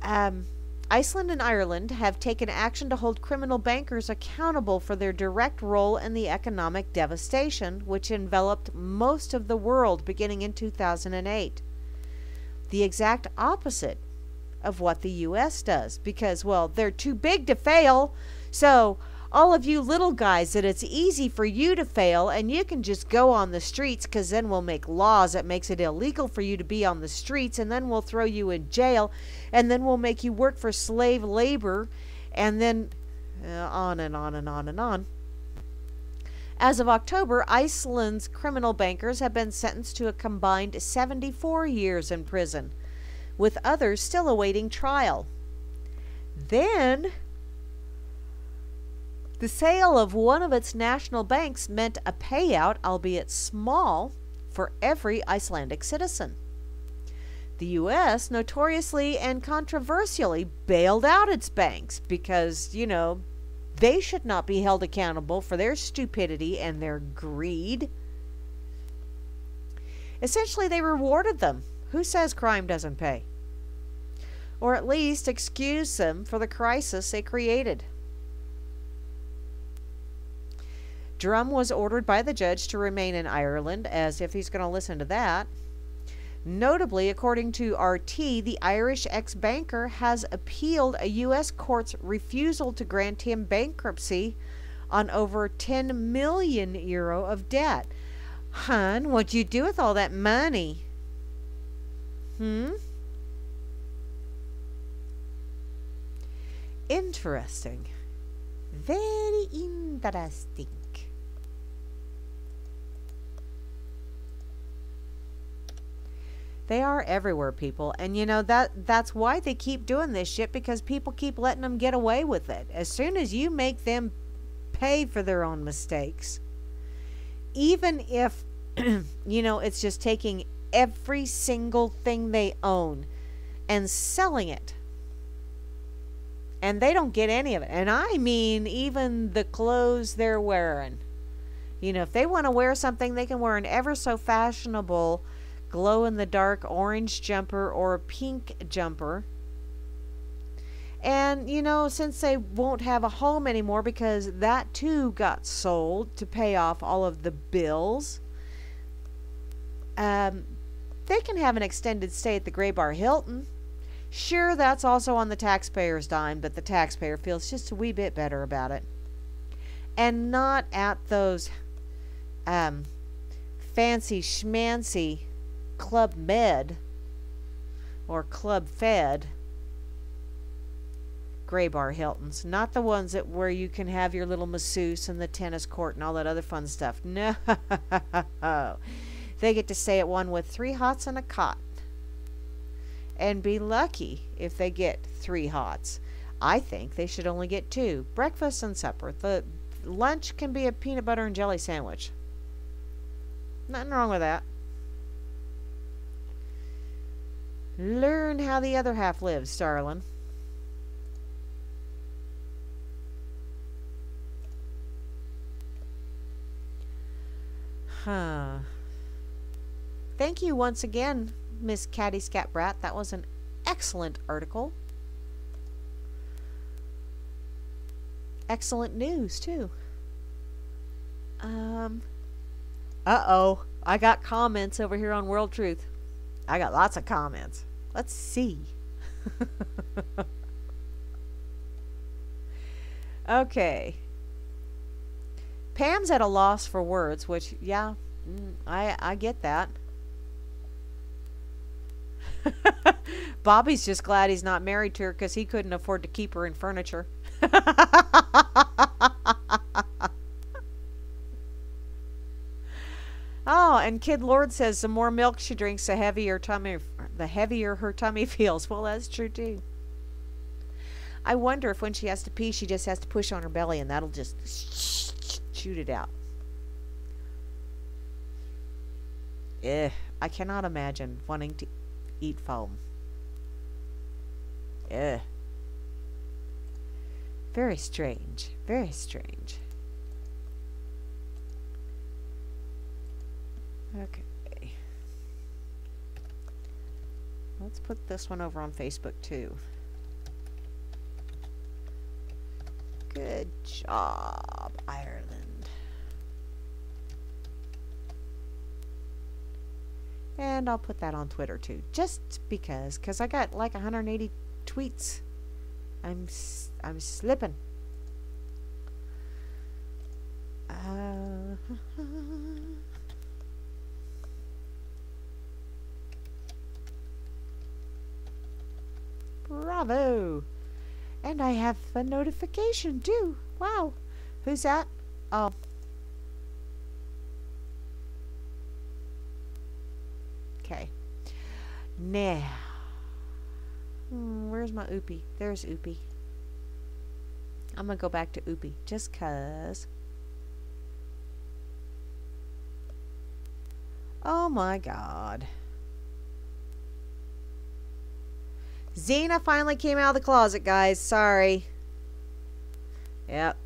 Um, Iceland and Ireland have taken action to hold criminal bankers accountable for their direct role in the economic devastation which enveloped most of the world beginning in 2008. The exact opposite of what the US does because, well, they're too big to fail. So, all of you little guys that it's easy for you to fail and you can just go on the streets because then we'll make laws that makes it illegal for you to be on the streets and then we'll throw you in jail and then we'll make you work for slave labor and then uh, on and on and on and on as of October, Iceland's criminal bankers have been sentenced to a combined 74 years in prison, with others still awaiting trial. Then, the sale of one of its national banks meant a payout, albeit small, for every Icelandic citizen. The U.S. notoriously and controversially bailed out its banks because, you know, they should not be held accountable for their stupidity and their greed. Essentially, they rewarded them. Who says crime doesn't pay? Or at least excuse them for the crisis they created. Drumm was ordered by the judge to remain in Ireland, as if he's going to listen to that. Notably, according to RT, the Irish ex banker has appealed a U.S. court's refusal to grant him bankruptcy on over 10 million euro of debt. Hun, what'd you do with all that money? Hmm? Interesting. Very interesting. They are everywhere, people. And you know that that's why they keep doing this shit because people keep letting them get away with it. As soon as you make them pay for their own mistakes, even if you know it's just taking every single thing they own and selling it. And they don't get any of it. And I mean even the clothes they're wearing. You know, if they want to wear something, they can wear an ever so fashionable glow in the dark orange jumper or a pink jumper. And, you know, since they won't have a home anymore because that too got sold to pay off all of the bills, um, they can have an extended stay at the Gray Bar Hilton. Sure, that's also on the taxpayer's dime, but the taxpayer feels just a wee bit better about it. And not at those um, fancy schmancy Club Med or Club Fed gray bar Hiltons, not the ones that where you can have your little masseuse and the tennis court and all that other fun stuff. No, they get to stay at one with three hots and a cot, and be lucky if they get three hots. I think they should only get two: breakfast and supper. The lunch can be a peanut butter and jelly sandwich. Nothing wrong with that. Learn how the other half lives, darling. Huh. Thank you once again, Miss Caddy Scat Brat. That was an excellent article. Excellent news, too. Um. Uh oh. I got comments over here on World Truth. I got lots of comments. Let's see. Okay. Pam's at a loss for words, which, yeah, mm, I, I get that. Bobby's just glad he's not married to her because he couldn't afford to keep her in furniture. oh, and Kid Lord says the more milk she drinks, the heavier tummy, the heavier her tummy feels. Well, that's true too. I wonder if when she has to pee, she just has to push on her belly and that'll just shoot it out. Eh, I cannot imagine wanting to eat foam. Eh. Very strange. Very strange. Okay. Let's put this one over on Facebook too. Good job, Ireland. And I'll put that on Twitter too, just because, because I got like 180 tweets. I'm I'm slipping. Uh, bravo! And I have a notification too. Wow. Who's that? Oh. Okay. Now. Where's my Oopie? There's Oopie. I'm going to go back to Oopie just because. Oh my god. Xena finally came out of the closet, guys. Sorry. Yep.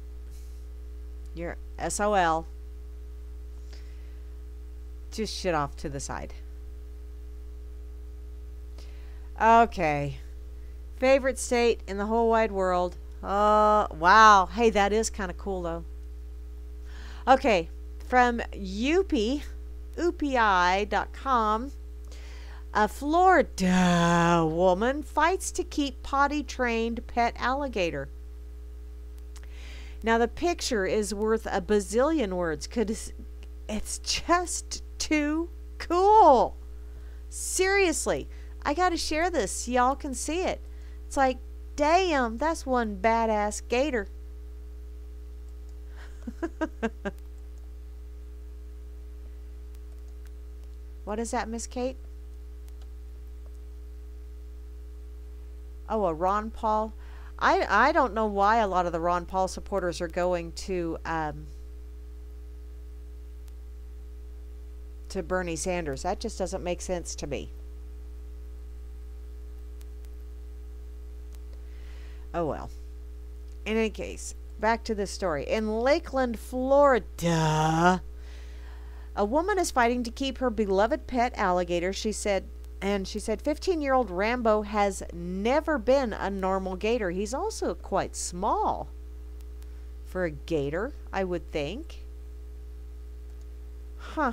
You're SOL. Just shit off to the side. Okay. Favorite state in the whole wide world. Uh, wow. Hey, that is kind of cool, though. Okay. From Youpie, oopi.com. A Florida woman fights to keep potty trained pet alligator. Now, the picture is worth a bazillion words because it's just too cool. Seriously, I got to share this so y'all can see it. It's like, damn, that's one badass gator. what is that, Miss Kate? Oh, a Ron Paul. I I don't know why a lot of the Ron Paul supporters are going to um, to Bernie Sanders. That just doesn't make sense to me. Oh well. In any case, back to this story. In Lakeland, Florida, a woman is fighting to keep her beloved pet alligator. She said and she said 15 year old Rambo has never been a normal gator. He's also quite small for a gator, I would think. Huh.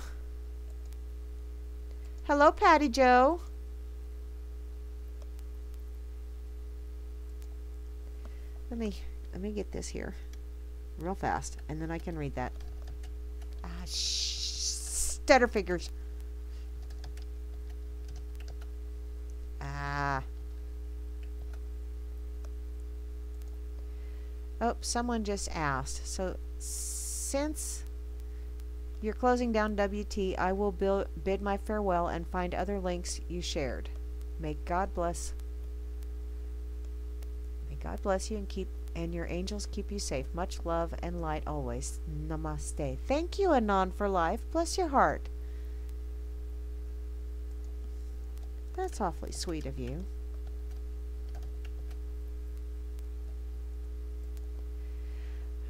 Hello, Patty Joe. Let me let me get this here real fast, and then I can read that. Ah, stutter figures. Ah. Oh, someone just asked. So, since you're closing down WT, I will build, bid my farewell and find other links you shared. May God bless. May God bless you and keep and your angels keep you safe. Much love and light always. Namaste. Thank you, Anon for life. Bless your heart. That's awfully sweet of you.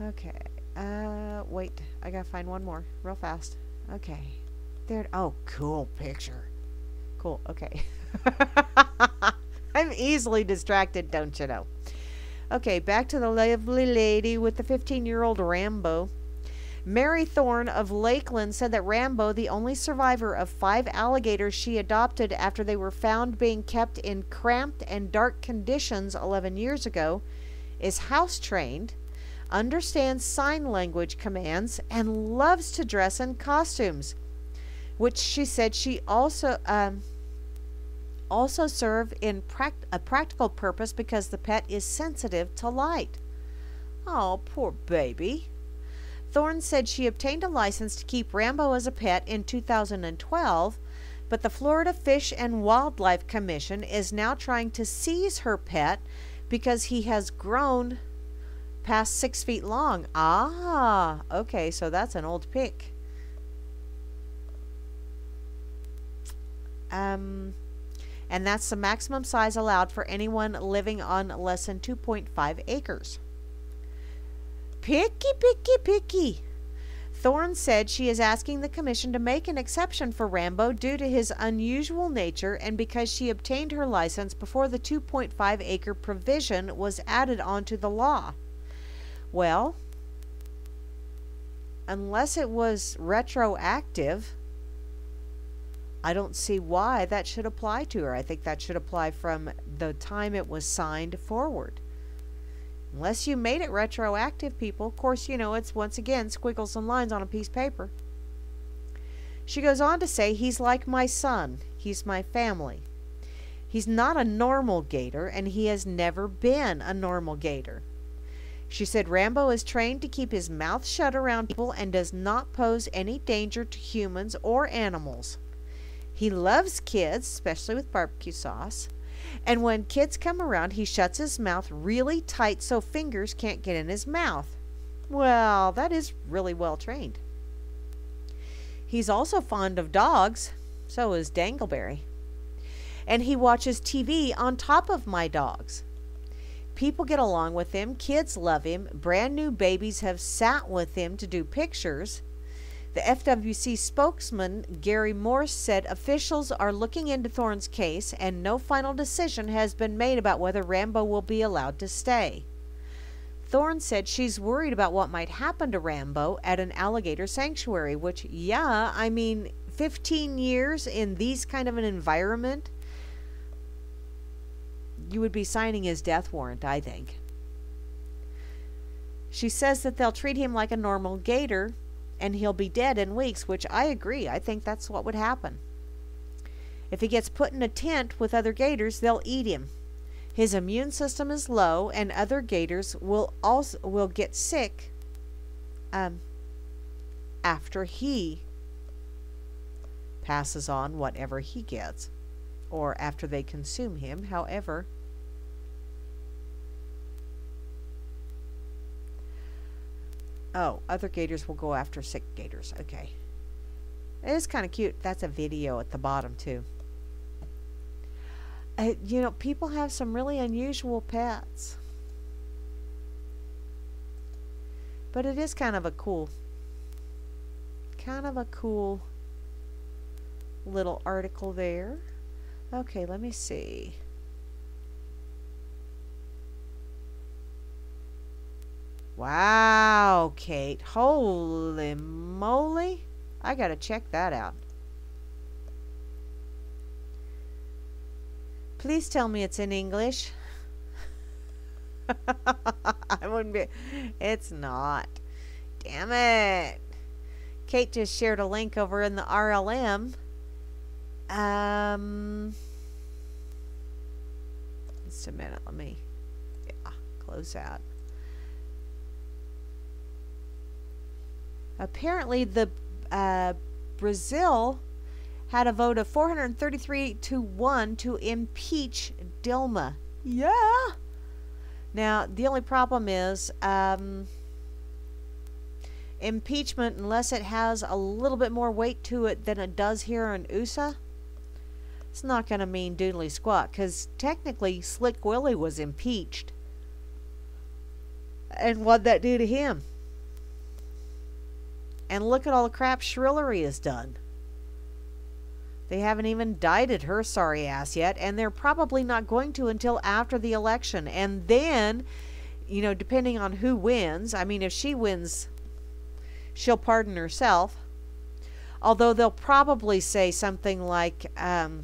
Okay. Uh, wait. I gotta find one more real fast. Okay. There. Oh, cool picture. Cool. Okay. I'm easily distracted, don't you know? Okay, back to the lovely lady with the 15 year old Rambo. Mary Thorne of Lakeland said that Rambo, the only survivor of five alligators she adopted after they were found being kept in cramped and dark conditions 11 years ago, is house trained, understands sign language commands, and loves to dress in costumes, which she said she also um, also serve in pract- a practical purpose because the pet is sensitive to light. Oh, poor baby. Thorne said she obtained a license to keep Rambo as a pet in 2012, but the Florida Fish and Wildlife Commission is now trying to seize her pet because he has grown past six feet long. Ah, okay, so that's an old pick. Um, and that's the maximum size allowed for anyone living on less than 2.5 acres. Picky, picky, picky. Thorne said she is asking the commission to make an exception for Rambo due to his unusual nature and because she obtained her license before the 2.5 acre provision was added onto the law. Well, unless it was retroactive, I don't see why that should apply to her. I think that should apply from the time it was signed forward. Unless you made it retroactive, people. Of course, you know, it's once again squiggles and lines on a piece of paper. She goes on to say, He's like my son. He's my family. He's not a normal gator, and he has never been a normal gator. She said Rambo is trained to keep his mouth shut around people and does not pose any danger to humans or animals. He loves kids, especially with barbecue sauce. And when kids come around, he shuts his mouth really tight so fingers can't get in his mouth. Well, that is really well trained. He's also fond of dogs, so is Dangleberry. And he watches TV on top of my dogs. People get along with him, kids love him, brand new babies have sat with him to do pictures. The FWC spokesman, Gary Morse, said officials are looking into Thorne's case and no final decision has been made about whether Rambo will be allowed to stay. Thorne said she's worried about what might happen to Rambo at an alligator sanctuary, which, yeah, I mean, 15 years in these kind of an environment, you would be signing his death warrant, I think. She says that they'll treat him like a normal gator and he'll be dead in weeks, which I agree. I think that's what would happen. If he gets put in a tent with other gators, they'll eat him. His immune system is low, and other gators will also will get sick um, after he passes on whatever he gets, or after they consume him. However, Oh, other gators will go after sick gators. Okay. It is kind of cute. That's a video at the bottom, too. Uh, you know, people have some really unusual pets. But it is kind of a cool, kind of a cool little article there. Okay, let me see. Wow, Kate. Holy moly. I gotta check that out. Please tell me it's in English. I wouldn't be. It's not. Damn it. Kate just shared a link over in the RLM. Um. Just a minute. Let me. Yeah, close out. Apparently, the uh, Brazil had a vote of 433 to 1 to impeach Dilma. Yeah. Now, the only problem is um, impeachment, unless it has a little bit more weight to it than it does here in USA, it's not going to mean doodly squat because technically Slick Willie was impeached. And what'd that do to him? And look at all the crap Shrillery has done. They haven't even indicted her sorry ass yet, and they're probably not going to until after the election. And then, you know, depending on who wins, I mean, if she wins, she'll pardon herself. Although they'll probably say something like, um,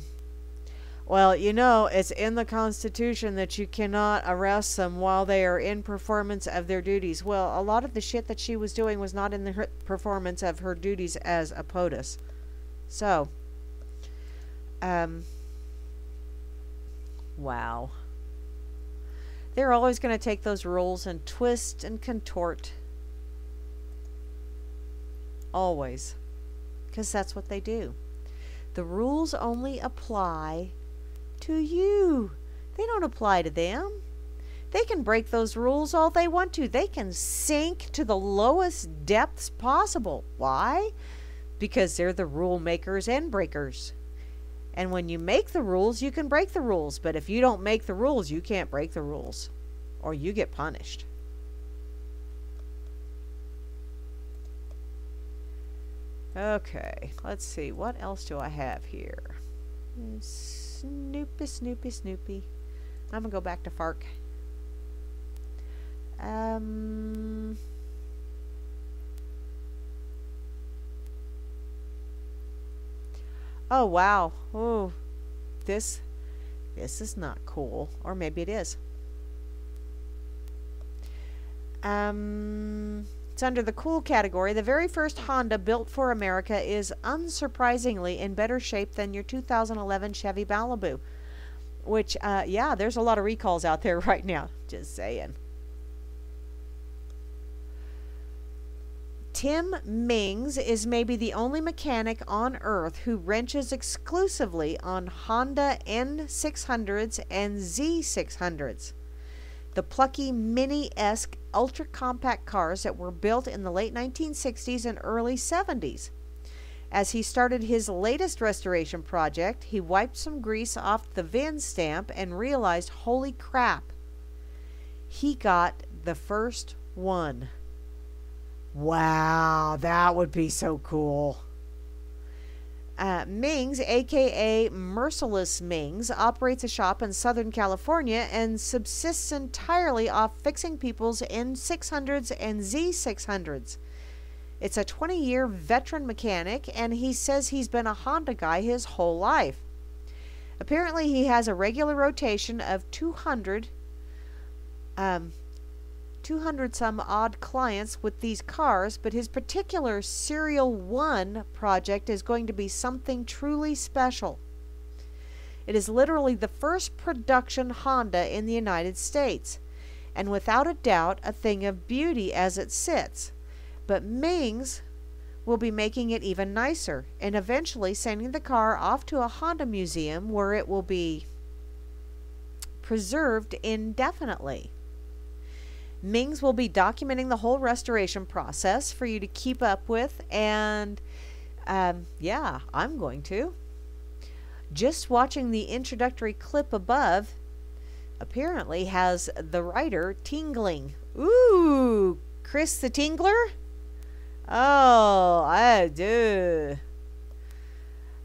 Well, you know, it's in the Constitution that you cannot arrest them while they are in performance of their duties. Well, a lot of the shit that she was doing was not in the performance of her duties as a POTUS. So, um, wow. They're always going to take those rules and twist and contort. Always. Because that's what they do. The rules only apply to you. They don't apply to them. They can break those rules all they want to. They can sink to the lowest depths possible. Why? Because they're the rule makers and breakers. And when you make the rules, you can break the rules. But if you don't make the rules, you can't break the rules. Or you get punished. Okay, let's see. What else do I have here? Snoopy, Snoopy, Snoopy. I'm gonna go back to Fark. Um. Oh wow. Oh, this, this is not cool. Or maybe it is. Um. It's under the cool category. The very first Honda built for America is unsurprisingly in better shape than your 2011 Chevy Malibu. Which, uh, yeah, there's a lot of recalls out there right now. Just saying. Tim Mings is maybe the only mechanic on earth who wrenches exclusively on Honda N600s and Z600s the plucky mini esque ultra compact cars that were built in the late 1960s and early 70s. As he started his latest restoration project, he wiped some grease off the VIN stamp and realized holy crap, he got the first one. Wow, that would be so cool. Uh, Mings, aka Merciless Mings, operates a shop in Southern California and subsists entirely off fixing people's N600s and Z600s. It's a 20 year veteran mechanic, and he says he's been a Honda guy his whole life. Apparently, he has a regular rotation of 200 um, 200 some odd clients with these cars, but his particular Serial 1 project is going to be something truly special. It is literally the first production Honda in the United States, and without a doubt a thing of beauty as it sits. But Mings will be making it even nicer and eventually sending the car off to a Honda museum where it will be preserved indefinitely. Mings will be documenting the whole restoration process for you to keep up with, and um, yeah, I'm going to. Just watching the introductory clip above apparently has the writer tingling. Ooh, Chris the Tingler? Oh, I do.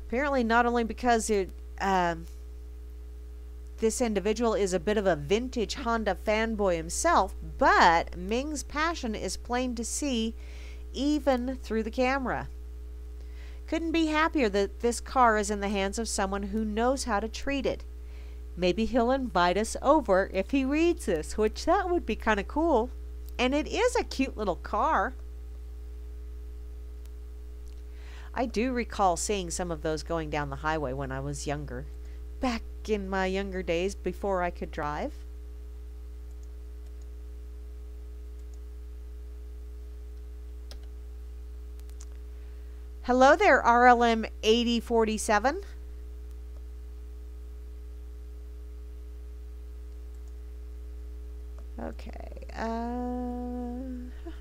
Apparently, not only because it um, this individual is a bit of a vintage Honda fanboy himself, but Ming's passion is plain to see even through the camera. Couldn't be happier that this car is in the hands of someone who knows how to treat it. Maybe he'll invite us over if he reads this, which that would be kind of cool. And it is a cute little car. I do recall seeing some of those going down the highway when I was younger. Back in my younger days before I could drive. Hello there, RLM 8047. Okay. Uh,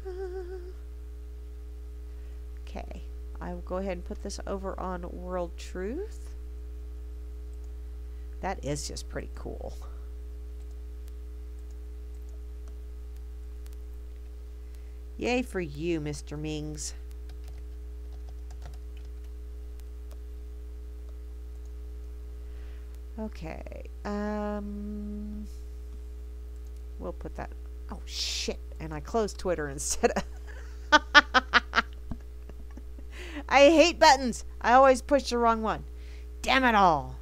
okay. I will go ahead and put this over on World Truth. That is just pretty cool. Yay for you, Mr. Mings. Okay. Um, we'll put that. Oh, shit. And I closed Twitter instead of. I hate buttons. I always push the wrong one. Damn it all.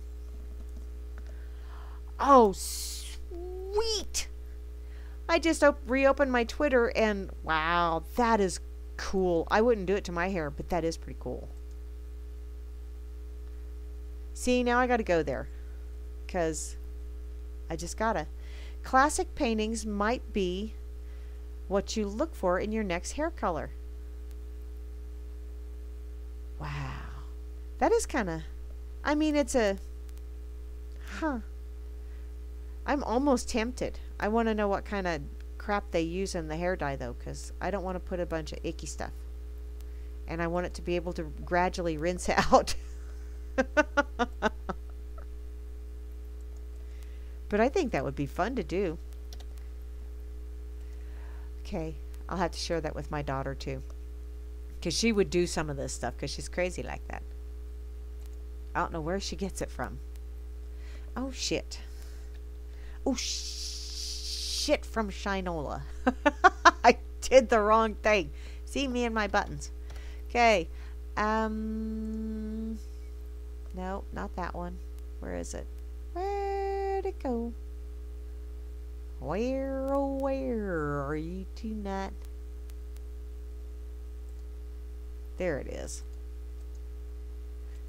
Oh, sweet. I just op- reopened my Twitter and wow, that is cool. I wouldn't do it to my hair, but that is pretty cool. See, now I got to go there because I just gotta. Classic paintings might be what you look for in your next hair color. Wow. That is kind of, I mean, it's a, huh. I'm almost tempted. I want to know what kind of crap they use in the hair dye, though, because I don't want to put a bunch of icky stuff. And I want it to be able to gradually rinse out. but I think that would be fun to do. Okay, I'll have to share that with my daughter, too. Because she would do some of this stuff because she's crazy like that. I don't know where she gets it from. Oh, shit. Oh, shit from Shinola. I did the wrong thing. See me and my buttons. Okay. Um. No, not that one. Where is it? Where'd it go? Where, oh, where are you tonight? There it is.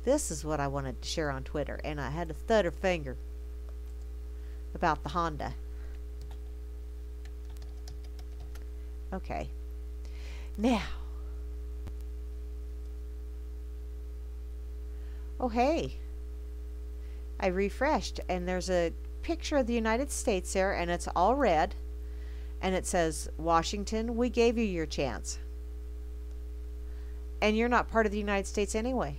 This is what I wanted to share on Twitter, and I had to stutter finger about the Honda. Okay. Now. Oh, hey. I refreshed, and there's a picture of the United States there, and it's all red. And it says, Washington, we gave you your chance and you're not part of the United States anyway.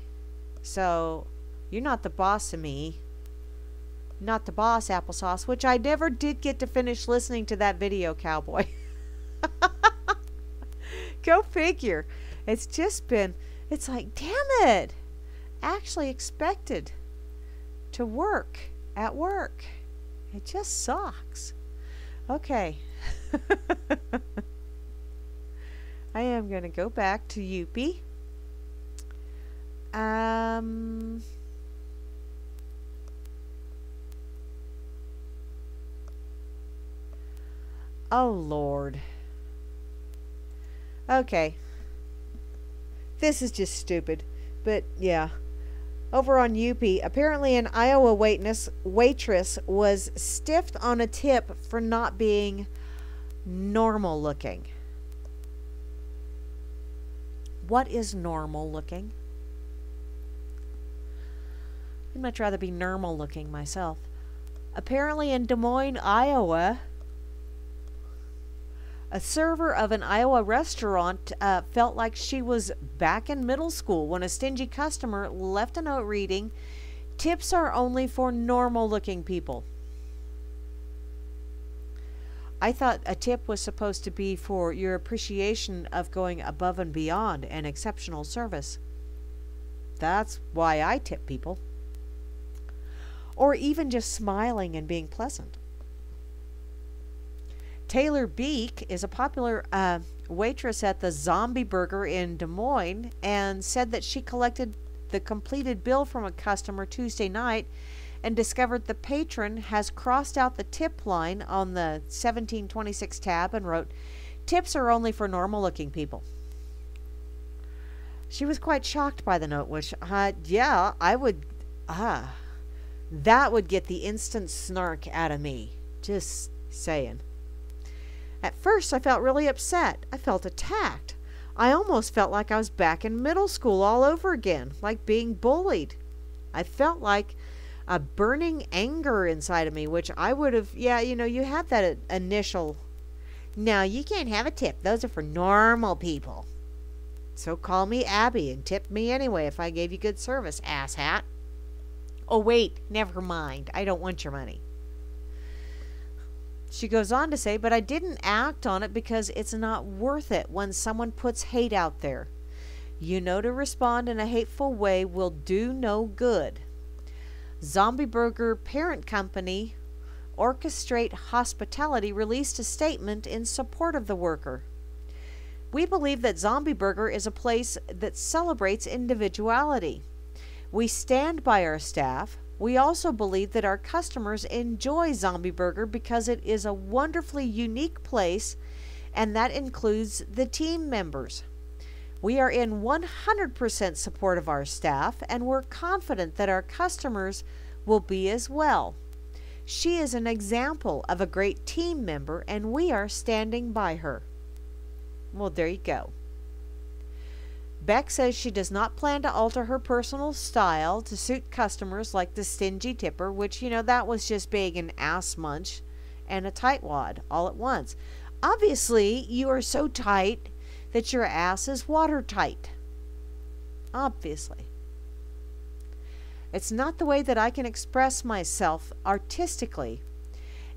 So you're not the boss of me. Not the boss, applesauce, which I never did get to finish listening to that video, cowboy. Go figure. It's just been, it's like, damn it. Actually expected to work at work. It just sucks. Okay. I am going to go back to Youppi. Um, oh, Lord. Okay. This is just stupid. But, yeah. Over on Youppi, apparently an Iowa waitress, waitress was stiffed on a tip for not being normal looking. What is normal looking? I'd much rather be normal looking myself. Apparently, in Des Moines, Iowa, a server of an Iowa restaurant uh, felt like she was back in middle school when a stingy customer left a note reading, Tips are only for normal looking people. I thought a tip was supposed to be for your appreciation of going above and beyond and exceptional service. That's why I tip people or even just smiling and being pleasant. Taylor Beek is a popular uh, waitress at the Zombie Burger in Des Moines and said that she collected the completed bill from a customer Tuesday night and discovered the patron has crossed out the tip line on the 1726 tab and wrote, Tips are only for normal looking people. She was quite shocked by the note, which, uh, yeah, I would, ah, uh, that would get the instant snark out of me. Just saying. At first, I felt really upset. I felt attacked. I almost felt like I was back in middle school all over again, like being bullied. I felt like a burning anger inside of me, which I would have, yeah, you know, you have that initial, no, you can't have a tip. Those are for normal people. So call me Abby and tip me anyway if I gave you good service, asshat. Oh, wait, never mind. I don't want your money. She goes on to say, but I didn't act on it because it's not worth it when someone puts hate out there. You know to respond in a hateful way will do no good. Zombie Burger parent company Orchestrate Hospitality released a statement in support of the worker. We believe that Zombie Burger is a place that celebrates individuality. We stand by our staff, We also believe that our customers enjoy Zombie Burger because it is a wonderfully unique place, and that includes the team members. We are in 100% support of our staff, and we're confident that our customers will be as well. She is an example of a great team member, and we are standing by her. Well, there you go. Beck says she does not plan to alter her personal style to suit customers like the stingy tipper, which, you know, that was just being an ass munch and a tightwad all at once. Obviously, you are so tight that your ass is watertight. Obviously. It's not the way that I can express myself artistically.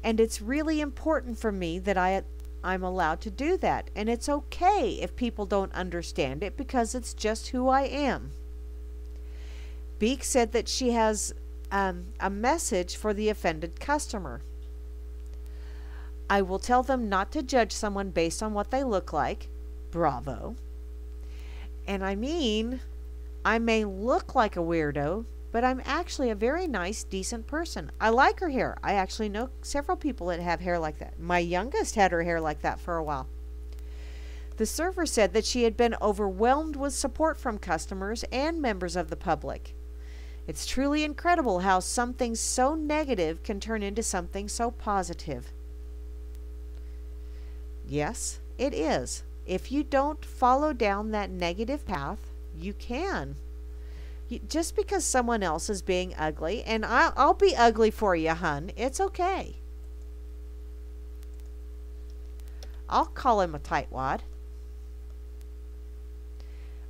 And it's really important for me that I I'm allowed to do that. And it's okay if people don't understand it because it's just who I am. Beek said that she has um, a message for the offended customer. I will tell them not to judge someone based on what they look like. Bravo. And I mean, I may look like a weirdo, but I'm actually a very nice, decent person. I like her hair. I actually know several people that have hair like that. My youngest had her hair like that for a while. The server said that she had been overwhelmed with support from customers and members of the public. It's truly incredible how something so negative can turn into something so positive. Yes, it is. If you don't follow down that negative path, you can just because someone else is being ugly, and I'll, I'll be ugly for you, hun. It's okay. I'll call him a tightwad.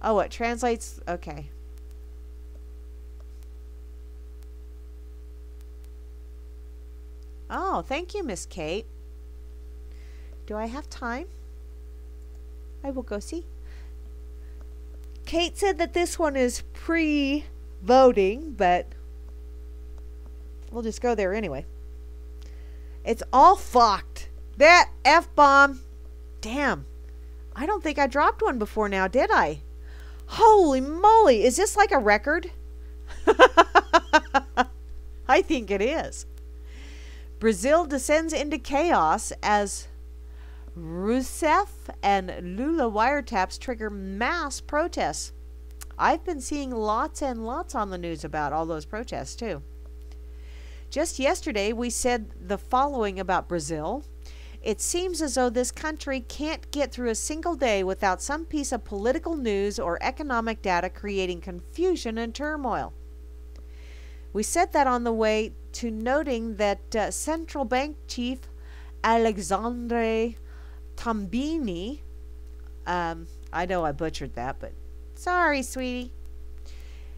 Oh, it translates. Okay. Oh, thank you, Miss Kate. Do I have time? I will go see. Kate said that this one is pre voting, but we'll just go there anyway. It's all fucked. That F bomb. Damn. I don't think I dropped one before now, did I? Holy moly. Is this like a record? I think it is. Brazil descends into chaos as Rousseff and Lula wiretaps trigger mass protests. I've been seeing lots and lots on the news about all those protests, too. Just yesterday, we said the following about Brazil. It seems as though this country can't get through a single day without some piece of political news or economic data creating confusion and turmoil. We said that on the way to noting that uh, central bank chief Alexandre Tombini. Um, I know I butchered that, but sorry, sweetie.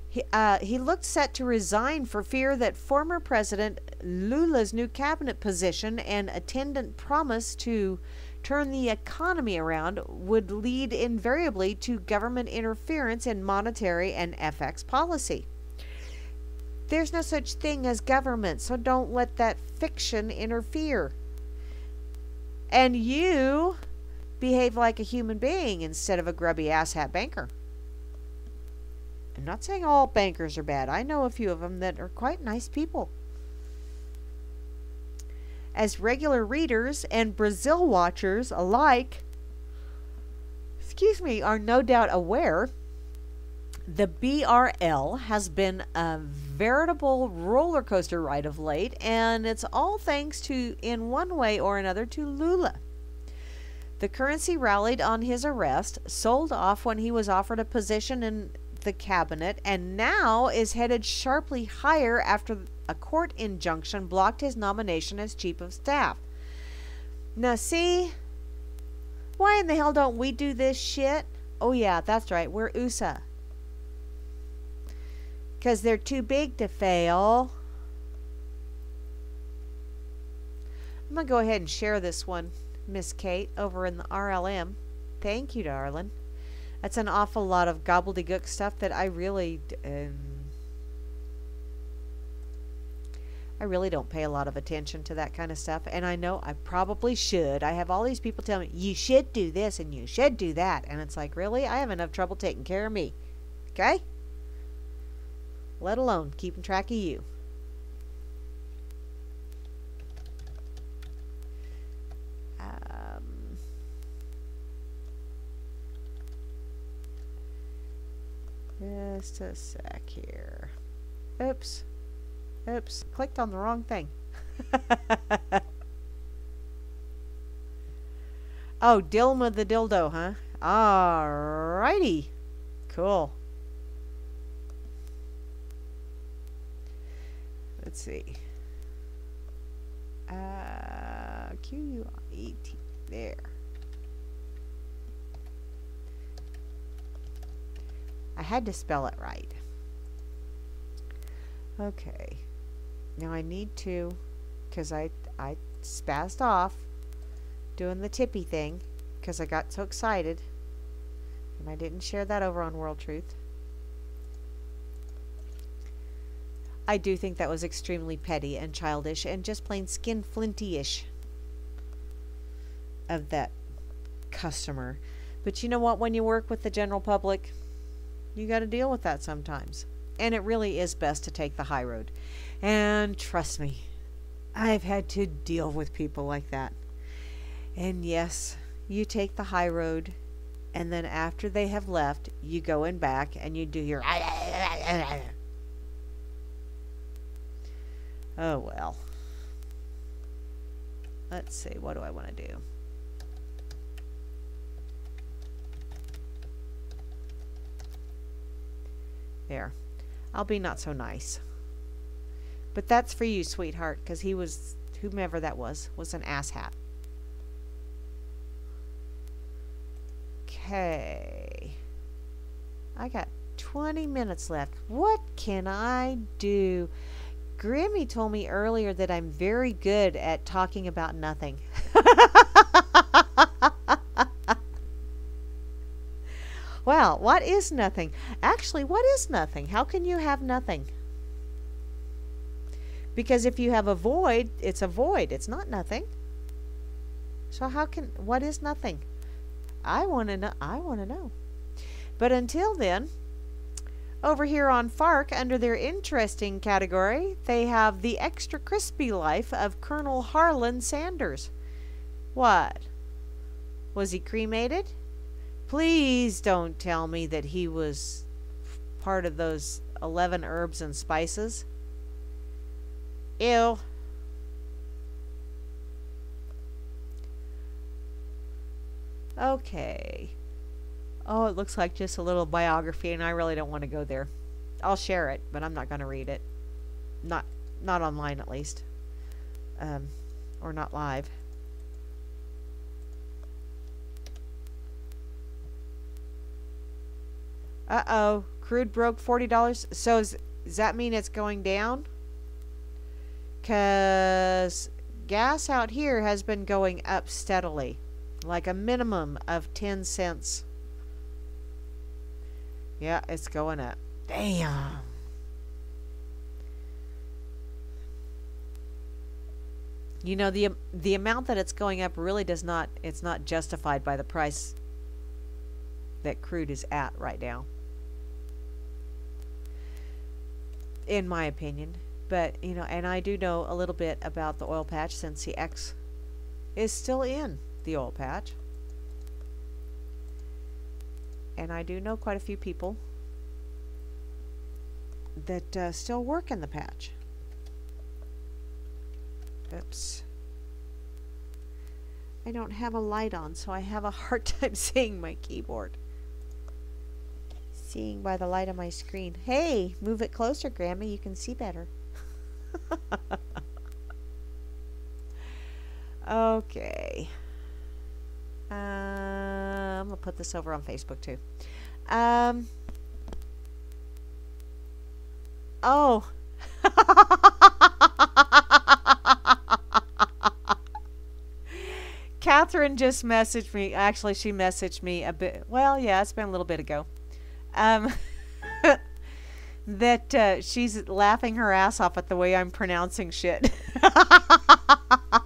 He, uh, he looked set to resign for fear that former President Lula's new cabinet position and attendant promise to turn the economy around would lead invariably to government interference in monetary and FX policy. There's no such thing as government, so don't let that fiction interfere and you behave like a human being instead of a grubby asshat banker. I'm not saying all bankers are bad. I know a few of them that are quite nice people. As regular readers and Brazil watchers alike, excuse me, are no doubt aware, the BRL has been a veritable roller coaster ride of late, and it's all thanks to, in one way or another, to Lula. The currency rallied on his arrest, sold off when he was offered a position in the cabinet, and now is headed sharply higher after a court injunction blocked his nomination as chief of staff. Now, see, why in the hell don't we do this shit? Oh, yeah, that's right, we're USA because they're too big to fail. I'm going to go ahead and share this one, Miss Kate, over in the RLM. Thank you, darling. That's an awful lot of gobbledygook stuff that I really... Um, I really don't pay a lot of attention to that kind of stuff, and I know I probably should. I have all these people telling me, you should do this and you should do that, and it's like, really? I have enough trouble taking care of me. Okay? let alone keeping track of you. Um, just a sec here. Oops. Oops. Clicked on the wrong thing. oh, Dilma the dildo, huh? Alrighty. Cool. Let's see. Uh, Q U E T. There. I had to spell it right. Okay. Now I need to, because I, I spazzed off doing the tippy thing because I got so excited. And I didn't share that over on World Truth. I do think that was extremely petty and childish and just plain skin flinty-ish of that customer. But you know what? When you work with the general public, you got to deal with that sometimes. And it really is best to take the high road. And trust me, I've had to deal with people like that. And yes, you take the high road, and then after they have left, you go in back and you do your. Oh well. Let's see, what do I want to do? There. I'll be not so nice. But that's for you, sweetheart, because he was, whomever that was, was an asshat. Okay. I got 20 minutes left. What can I do? Grimmy told me earlier that I'm very good at talking about nothing. well, what is nothing? Actually, what is nothing? How can you have nothing? Because if you have a void, it's a void. It's not nothing. So how can what is nothing? I want to know. I want to know. But until then, over here on Fark, under their interesting category, they have the extra crispy life of Colonel Harlan Sanders. What? Was he cremated? Please don't tell me that he was part of those 11 herbs and spices. Ew. Okay. Oh, it looks like just a little biography, and I really don't want to go there. I'll share it, but I'm not going to read it. Not, not online, at least. Um, or not live. Uh-oh. Crude broke $40. So is, does that mean it's going down? Because gas out here has been going up steadily. Like a minimum of 10 cents yeah, it's going up. Damn. You know the the amount that it's going up really does not it's not justified by the price that crude is at right now. In my opinion, but you know, and I do know a little bit about the oil patch since the X is still in the oil patch and I do know quite a few people that uh, still work in the patch. Oops. I don't have a light on, so I have a hard time seeing my keyboard. Seeing by the light on my screen. Hey, move it closer, Grandma. You can see better. okay. I'm going to put this over on Facebook too. Um, oh. Catherine just messaged me. Actually, she messaged me a bit. Well, yeah, it's been a little bit ago. Um, that uh, she's laughing her ass off at the way I'm pronouncing shit.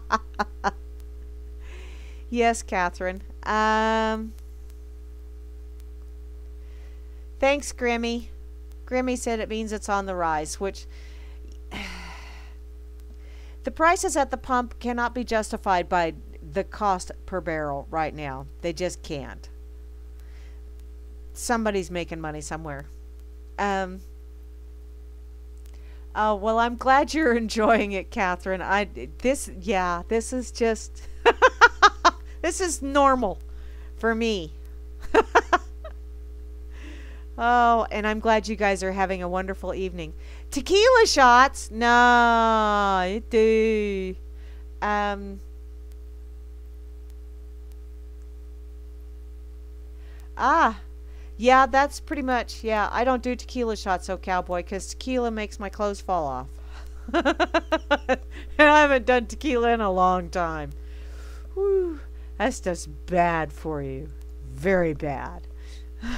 yes, Catherine. Um, Thanks, Grimmy. Grimmy said it means it's on the rise, which the prices at the pump cannot be justified by the cost per barrel right now. They just can't. Somebody's making money somewhere. Um, oh, well, I'm glad you're enjoying it, Catherine. I, this, yeah, this is just, this is normal for me. oh, and I'm glad you guys are having a wonderful evening. Tequila shots? No, do. Um, ah, yeah, that's pretty much, yeah, I don't do tequila shots, so cowboy, because tequila makes my clothes fall off. and I haven't done tequila in a long time. Whew, that's just bad for you. Very bad.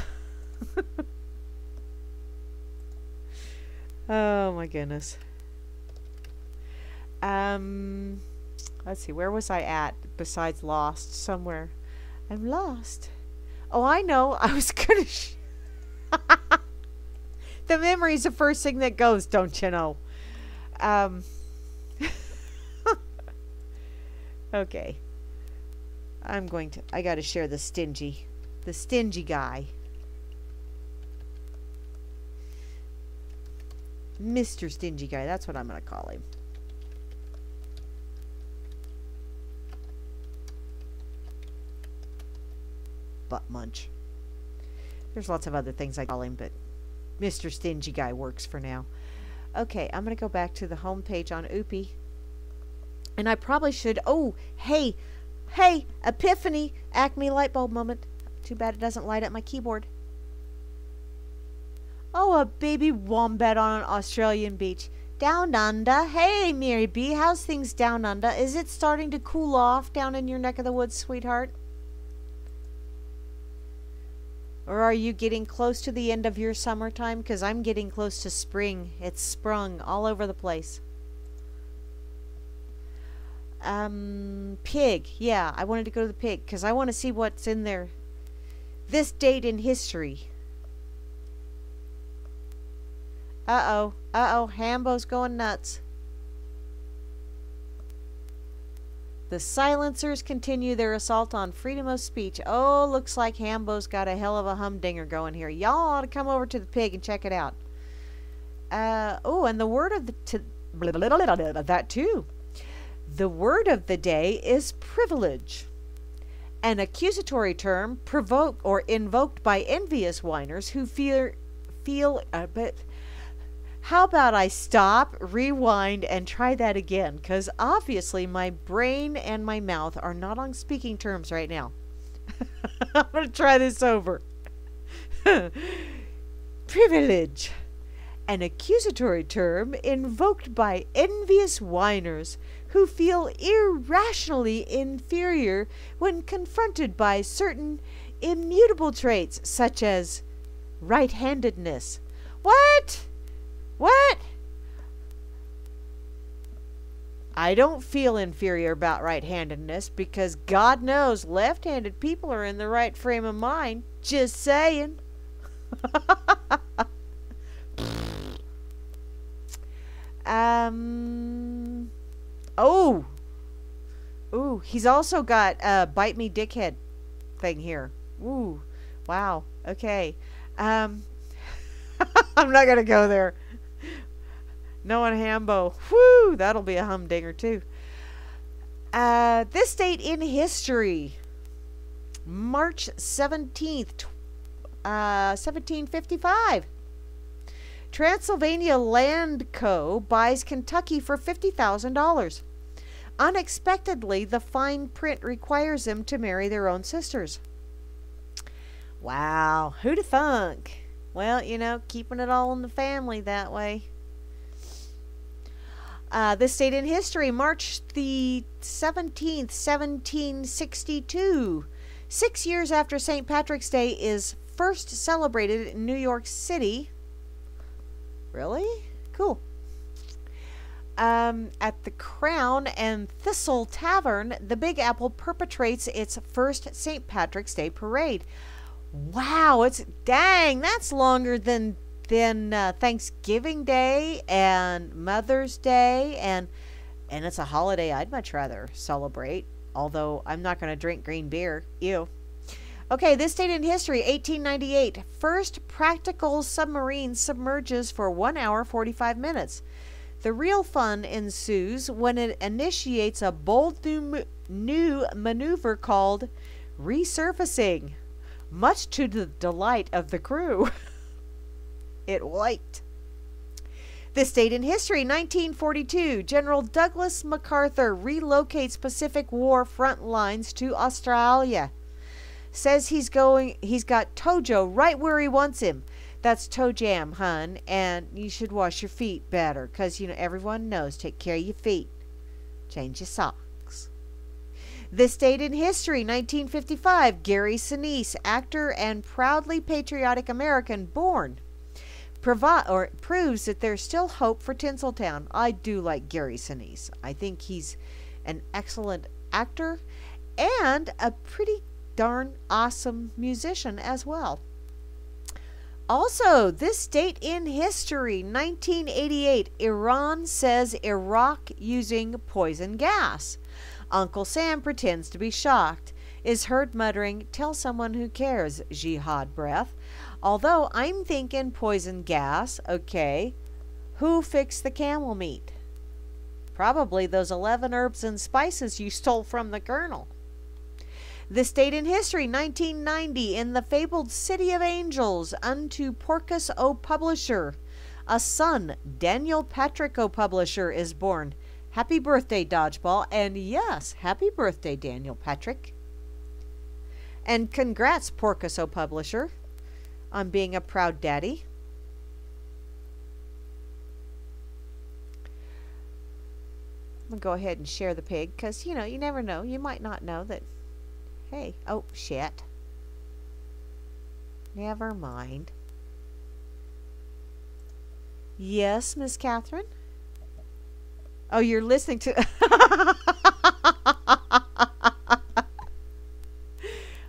oh my goodness. Um, let's see, where was I at besides lost? Somewhere. I'm lost. Oh, I know. I was gonna. The memory's the first thing that goes, don't you know? Um. okay. I'm going to. I got to share the stingy, the stingy guy. Mr. Stingy Guy. That's what I'm going to call him. butt munch. There's lots of other things I call him, but Mr. Stingy Guy works for now. Okay, I'm going to go back to the home page on Oopie. And I probably should. Oh, hey, hey, Epiphany, Acme light bulb moment. Too bad it doesn't light up my keyboard. Oh, a baby wombat on an Australian beach. Down under. Hey, Mary B, how's things down under? Is it starting to cool off down in your neck of the woods, sweetheart? Or are you getting close to the end of your summertime? Because I'm getting close to spring. It's sprung all over the place. Um, pig. Yeah, I wanted to go to the pig because I want to see what's in there. This date in history. Uh-oh. Uh-oh. Hambo's going nuts. The silencers continue their assault on freedom of speech. Oh, looks like Hambo's got a hell of a humdinger going here. Y'all ought to come over to the pig and check it out. Uh, oh, and the word of the to, that too. The word of the day is privilege, an accusatory term provoked or invoked by envious whiners who fear feel uh, but how about I stop, rewind, and try that again? Because obviously my brain and my mouth are not on speaking terms right now. I'm going to try this over. Privilege. An accusatory term invoked by envious whiners who feel irrationally inferior when confronted by certain immutable traits such as right handedness. What? What? I don't feel inferior about right handedness because God knows left handed people are in the right frame of mind. Just saying. um. Oh. Ooh, he's also got a bite me dickhead thing here. Ooh. Wow. Okay. Um. I'm not going to go there. No one Hambo. Whoo, that'll be a humdinger too. Uh, this date in history, March 17th, uh, 1755. Transylvania Land Co. buys Kentucky for $50,000. Unexpectedly, the fine print requires them to marry their own sisters. Wow, who'd have thunk? Well, you know, keeping it all in the family that way. Uh, this date in history, March the 17th, 1762. Six years after St. Patrick's Day is first celebrated in New York City. Really? Cool. Um, at the Crown and Thistle Tavern, the Big Apple perpetrates its first St. Patrick's Day parade. Wow, it's dang, that's longer than then uh, Thanksgiving Day and Mother's Day and and it's a holiday I'd much rather celebrate. Although I'm not going to drink green beer. Ew. Okay, this date in history, 1898. First practical submarine submerges for 1 hour 45 minutes. The real fun ensues when it initiates a bold new, maneuver called resurfacing, much to the delight of the crew. it liked. This date in history, 1942, General Douglas MacArthur relocates Pacific War front lines to Australia. Says he's going he's got Tojo right where he wants him. That's toe jam, hun, and you should wash your feet better, 'cause you know everyone knows take care of your feet. Change your socks. This date in history, 1955, Gary Sinise, actor and proudly patriotic American, born provi- or proves that there's still hope for Tinseltown. I do like Gary Sinise. I think he's an excellent actor and a pretty darn awesome musician as well. Also, this date in history, 1988, Iran says Iraq using poison gas. Uncle Sam pretends to be shocked, is heard muttering, Tell someone who cares, jihad breath. Although I'm thinking poison gas, okay. Who fixed the camel meat? Probably those 11 herbs and spices you stole from the colonel. This date in history, 1990, in the fabled City of Angels, unto Porcus O Publisher, a son, Daniel Patrick O Publisher, is born. Happy birthday, Dodgeball, and yes, happy birthday, Daniel Patrick. And congrats, Porcus O Publisher on being a proud daddy. I'm going to go ahead and share the pig because, you know, you never know. You might not know that. Hey, oh, shit. Never mind. Yes, Miss Catherine? Oh, you're listening to.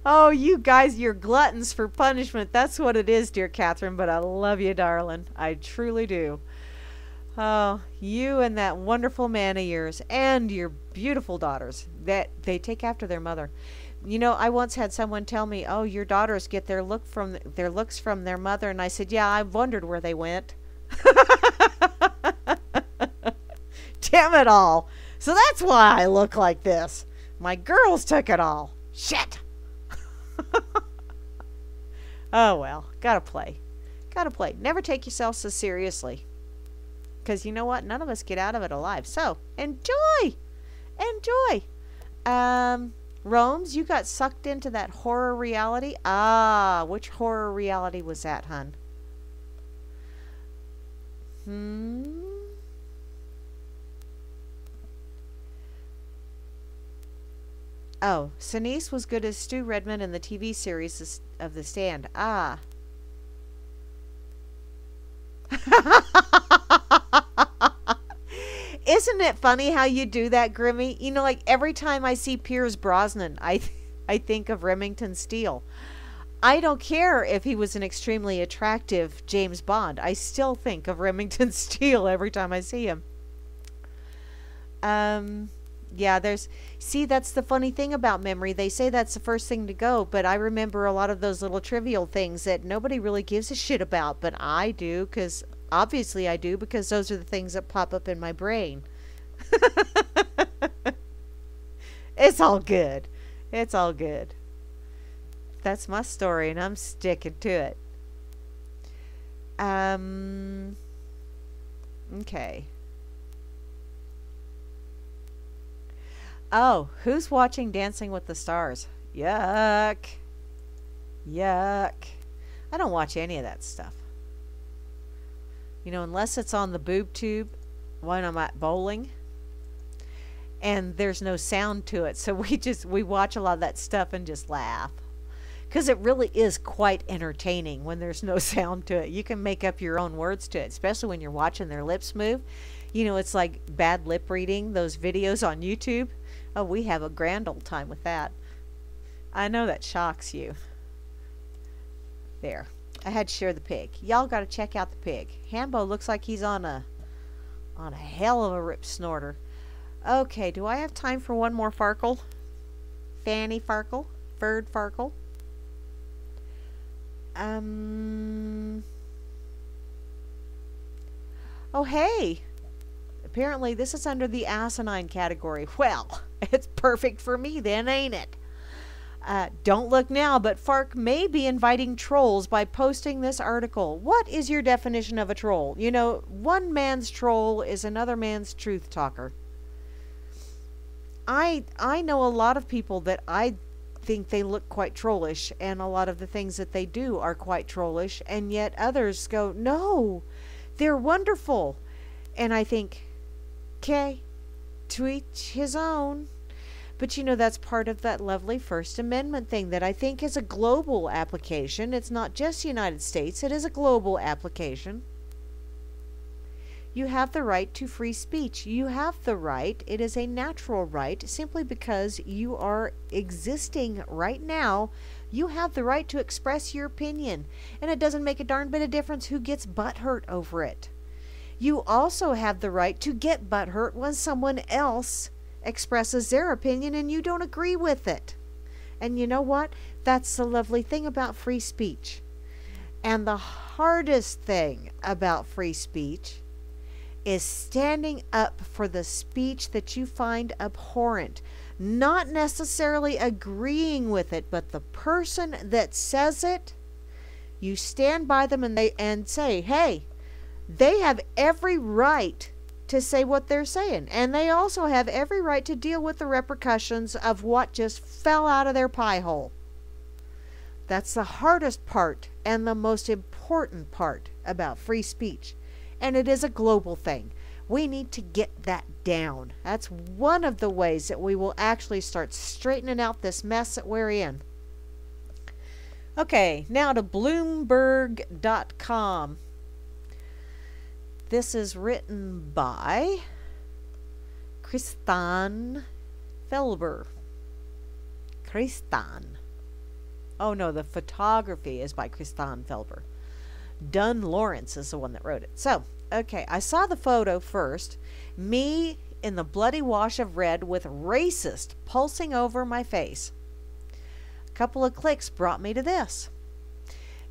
Oh, you guys, you're gluttons for punishment. That's what it is, dear Catherine, but I love you, darling. I truly do. Oh, you and that wonderful man of yours and your beautiful daughters that they take after their mother. You know, I once had someone tell me, "Oh, your daughters get their look from their looks from their mother." And I said, "Yeah, I wondered where they went." Damn it all. So that's why I look like this. My girls took it all. Shit. oh well, gotta play. Gotta play. Never take yourself so seriously. Because you know what? None of us get out of it alive. So, enjoy! Enjoy! Um, Rome's, you got sucked into that horror reality? Ah, which horror reality was that, hun? Hmm? Oh, Sinise was good as Stu Redman in the TV series of The Stand. Ah. Isn't it funny how you do that, Grimmy? You know, like every time I see Pierce Brosnan, I, I think of Remington Steele. I don't care if he was an extremely attractive James Bond. I still think of Remington Steele every time I see him. Um, yeah, there's see that's the funny thing about memory. They say that's the first thing to go, but I remember a lot of those little trivial things that nobody really gives a shit about, but I do cuz obviously I do because those are the things that pop up in my brain. it's all good. It's all good. That's my story and I'm sticking to it. Um okay. Oh, who's watching Dancing with the Stars? Yuck. Yuck. I don't watch any of that stuff. You know, unless it's on the boob tube when I'm at bowling and there's no sound to it. So we just we watch a lot of that stuff and just laugh. Cuz it really is quite entertaining when there's no sound to it. You can make up your own words to it, especially when you're watching their lips move. You know, it's like bad lip reading, those videos on YouTube. Oh, we have a grand old time with that. I know that shocks you. There. I had to share the pig. Y'all got to check out the pig. Hambo looks like he's on a on a hell of a rip snorter. Okay, do I have time for one more Farkle? Fanny Farkle? Ferd Farkle? Um. Oh, hey. Apparently, this is under the asinine category. Well, it's perfect for me then, ain't it? Uh, don't look now, but Fark may be inviting trolls by posting this article. What is your definition of a troll? You know, one man's troll is another man's truth talker. I I know a lot of people that I think they look quite trollish, and a lot of the things that they do are quite trollish, and yet others go, no, they're wonderful. And I think, okay, to each his own. But you know, that's part of that lovely First Amendment thing that I think is a global application. It's not just United States, it is a global application. You have the right to free speech. You have the right. It is a natural right simply because you are existing right now. You have the right to express your opinion. And it doesn't make a darn bit of difference who gets butthurt over it. You also have the right to get butthurt when someone else expresses their opinion and you don't agree with it. And you know what? That's the lovely thing about free speech. And the hardest thing about free speech is standing up for the speech that you find abhorrent. Not necessarily agreeing with it, but the person that says it, you stand by them and they and say, "Hey, they have every right to say what they're saying. And they also have every right to deal with the repercussions of what just fell out of their pie hole. That's the hardest part and the most important part about free speech and it is a global thing. We need to get that down. That's one of the ways that we will actually start straightening out this mess that we're in. Okay, now to Bloomberg.com. This is written by Kristan Felber. Kristan. Oh no, the photography is by Kristan Felber. Dune Lawrence is the one that wrote it. So, okay, I saw the photo first. Me in the bloody wash of red with racist pulsing over my face. A couple of clicks brought me to this.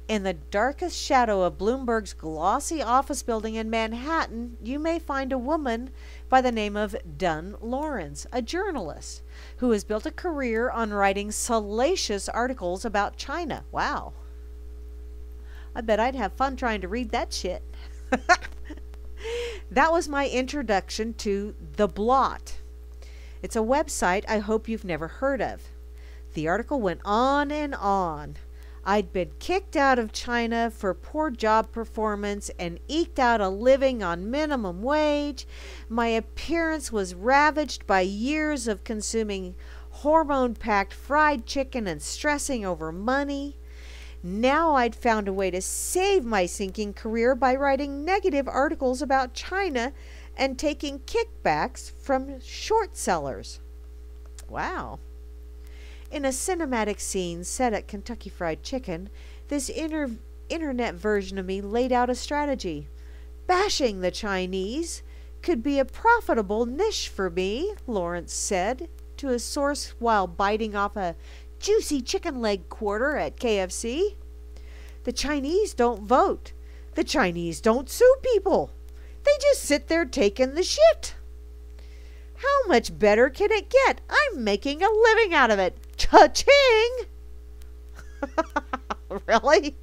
In the darkest shadow of Bloomberg's glossy office building in Manhattan, you may find a woman by the name of Dune Lawrence, a journalist who has built a career on writing salacious articles about China. Wow. I bet I'd have fun trying to read that shit. that was my introduction to The Blot. It's a website I hope you've never heard of. The article went on and on. I'd been kicked out of China for poor job performance and eked out a living on minimum wage. My appearance was ravaged by years of consuming hormone packed fried chicken and stressing over money. Now I'd found a way to save my sinking career by writing negative articles about China and taking kickbacks from short sellers. Wow. In a cinematic scene set at Kentucky Fried Chicken, this inter- internet version of me laid out a strategy. Bashing the Chinese could be a profitable niche for me, Lawrence said to a source while biting off a juicy chicken leg quarter at KFC. The Chinese don't vote. The Chinese don't sue people. They just sit there taking the shit. How much better can it get? I'm making a living out of it. Cha-ching! really?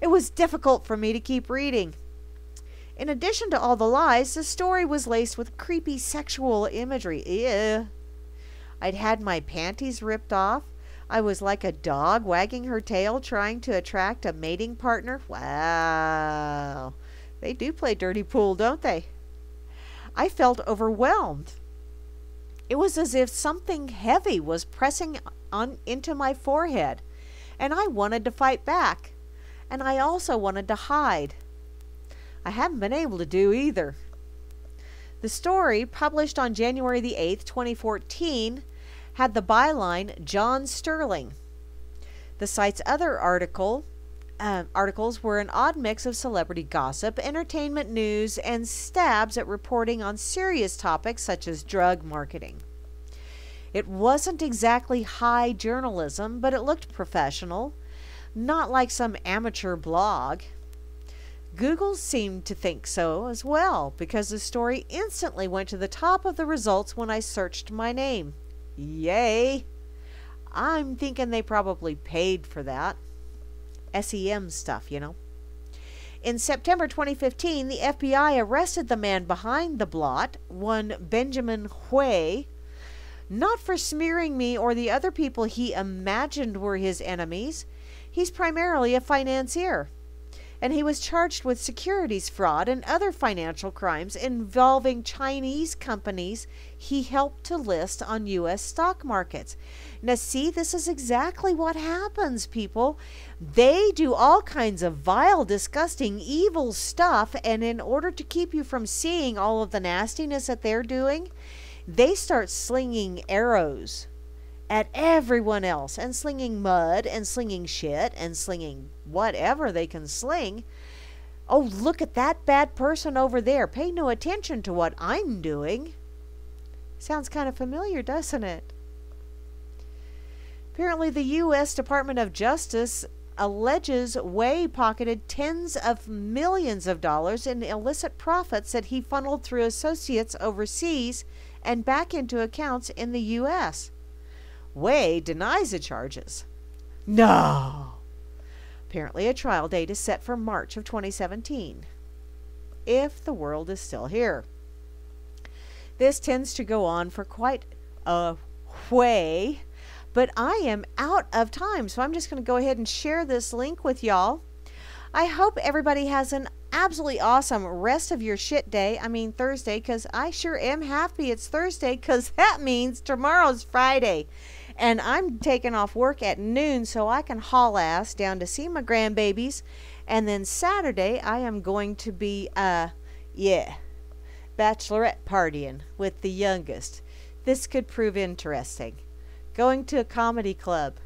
It was difficult for me to keep reading. In addition to all the lies, the story was laced with creepy sexual imagery. Ew. I'd had my panties ripped off. I was like a dog wagging her tail trying to attract a mating partner. Wow. They do play dirty pool, don't they? I felt overwhelmed. It was as if something heavy was pressing on into my forehead, and I wanted to fight back. And I also wanted to hide. I haven't been able to do either. The story, published on January the 8th, 2014, had the byline John Sterling. The site's other article uh, articles were an odd mix of celebrity gossip, entertainment news, and stabs at reporting on serious topics such as drug marketing. It wasn't exactly high journalism, but it looked professional. not like some amateur blog. Google seemed to think so as well because the story instantly went to the top of the results when I searched my name. Yay! I'm thinking they probably paid for that. SEM stuff, you know. In September 2015, the FBI arrested the man behind the blot, one Benjamin Wey, not for smearing me or the other people he imagined were his enemies. He's primarily a financier and he was charged with securities fraud and other financial crimes involving Chinese companies he helped to list on U.S. stock markets. Now, see, this is exactly what happens, people. They do all kinds of vile, disgusting, evil stuff, and in order to keep you from seeing all of the nastiness that they're doing, they start slinging arrows at everyone else and slinging mud and slinging shit and slinging whatever they can sling. Oh, look at that bad person over there. Pay no attention to what I'm doing. Sounds kind of familiar, doesn't it? Apparently, the U.S. Department of Justice alleges Wey pocketed tens of millions of dollars in illicit profits that he funneled through associates overseas and back into accounts in the U.S. Wey denies the charges. No! Apparently, a trial date is set for March of 2017. If the world is still here. This tends to go on for quite a way, but I am out of time, so I'm just going to go ahead and share this link with y'all. I hope everybody has an absolutely awesome rest of your shit day. I mean, Thursday, because I sure am happy it's Thursday, because that means tomorrow's Friday and I'm taking off work at noon so I can haul ass down to see my grandbabies. And then Saturday, I am going to be, uh, yeah, bachelorette partying with the youngest. This could prove interesting. Going to a comedy club.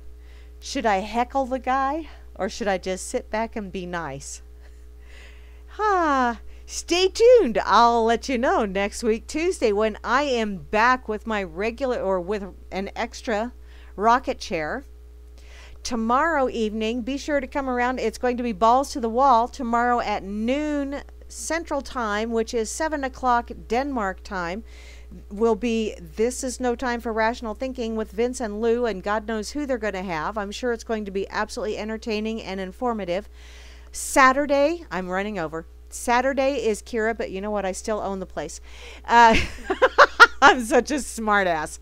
Should I heckle the guy or should I just sit back and be nice? Ah, stay tuned. I'll let you know next week, Tuesday, when I am back with my regular or with an extra rocket chair. Tomorrow evening, be sure to come around. It's going to be balls to the wall tomorrow at noon Central Time, which is 7 o'clock Denmark time. Will be This is No Time for Rational Thinking with Vince and Lou, and God knows who they're going to have. I'm sure it's going to be absolutely entertaining and informative. Saturday, I'm running over. Saturday is Kira, but you know what? I still own the place. Uh, I'm such a smartass.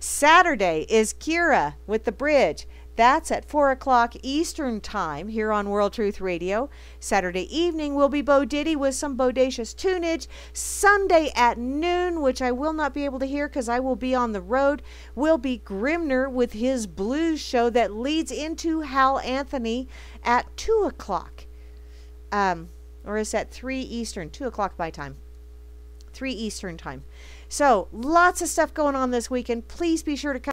Saturday is Kira with the bridge. That's at 4 o'clock Eastern Time here on World Truth Radio. Saturday evening will be Bo Diddy with some bodacious tunage. Sunday at noon, which I will not be able to hear because I will be on the road, will be Grimner with his blues show that leads into Hal Anthony at 2 o'clock. Um, or is that 3 Eastern? 2 o'clock by time. 3 Eastern Time. So, lots of stuff going on this weekend. Please be sure to come.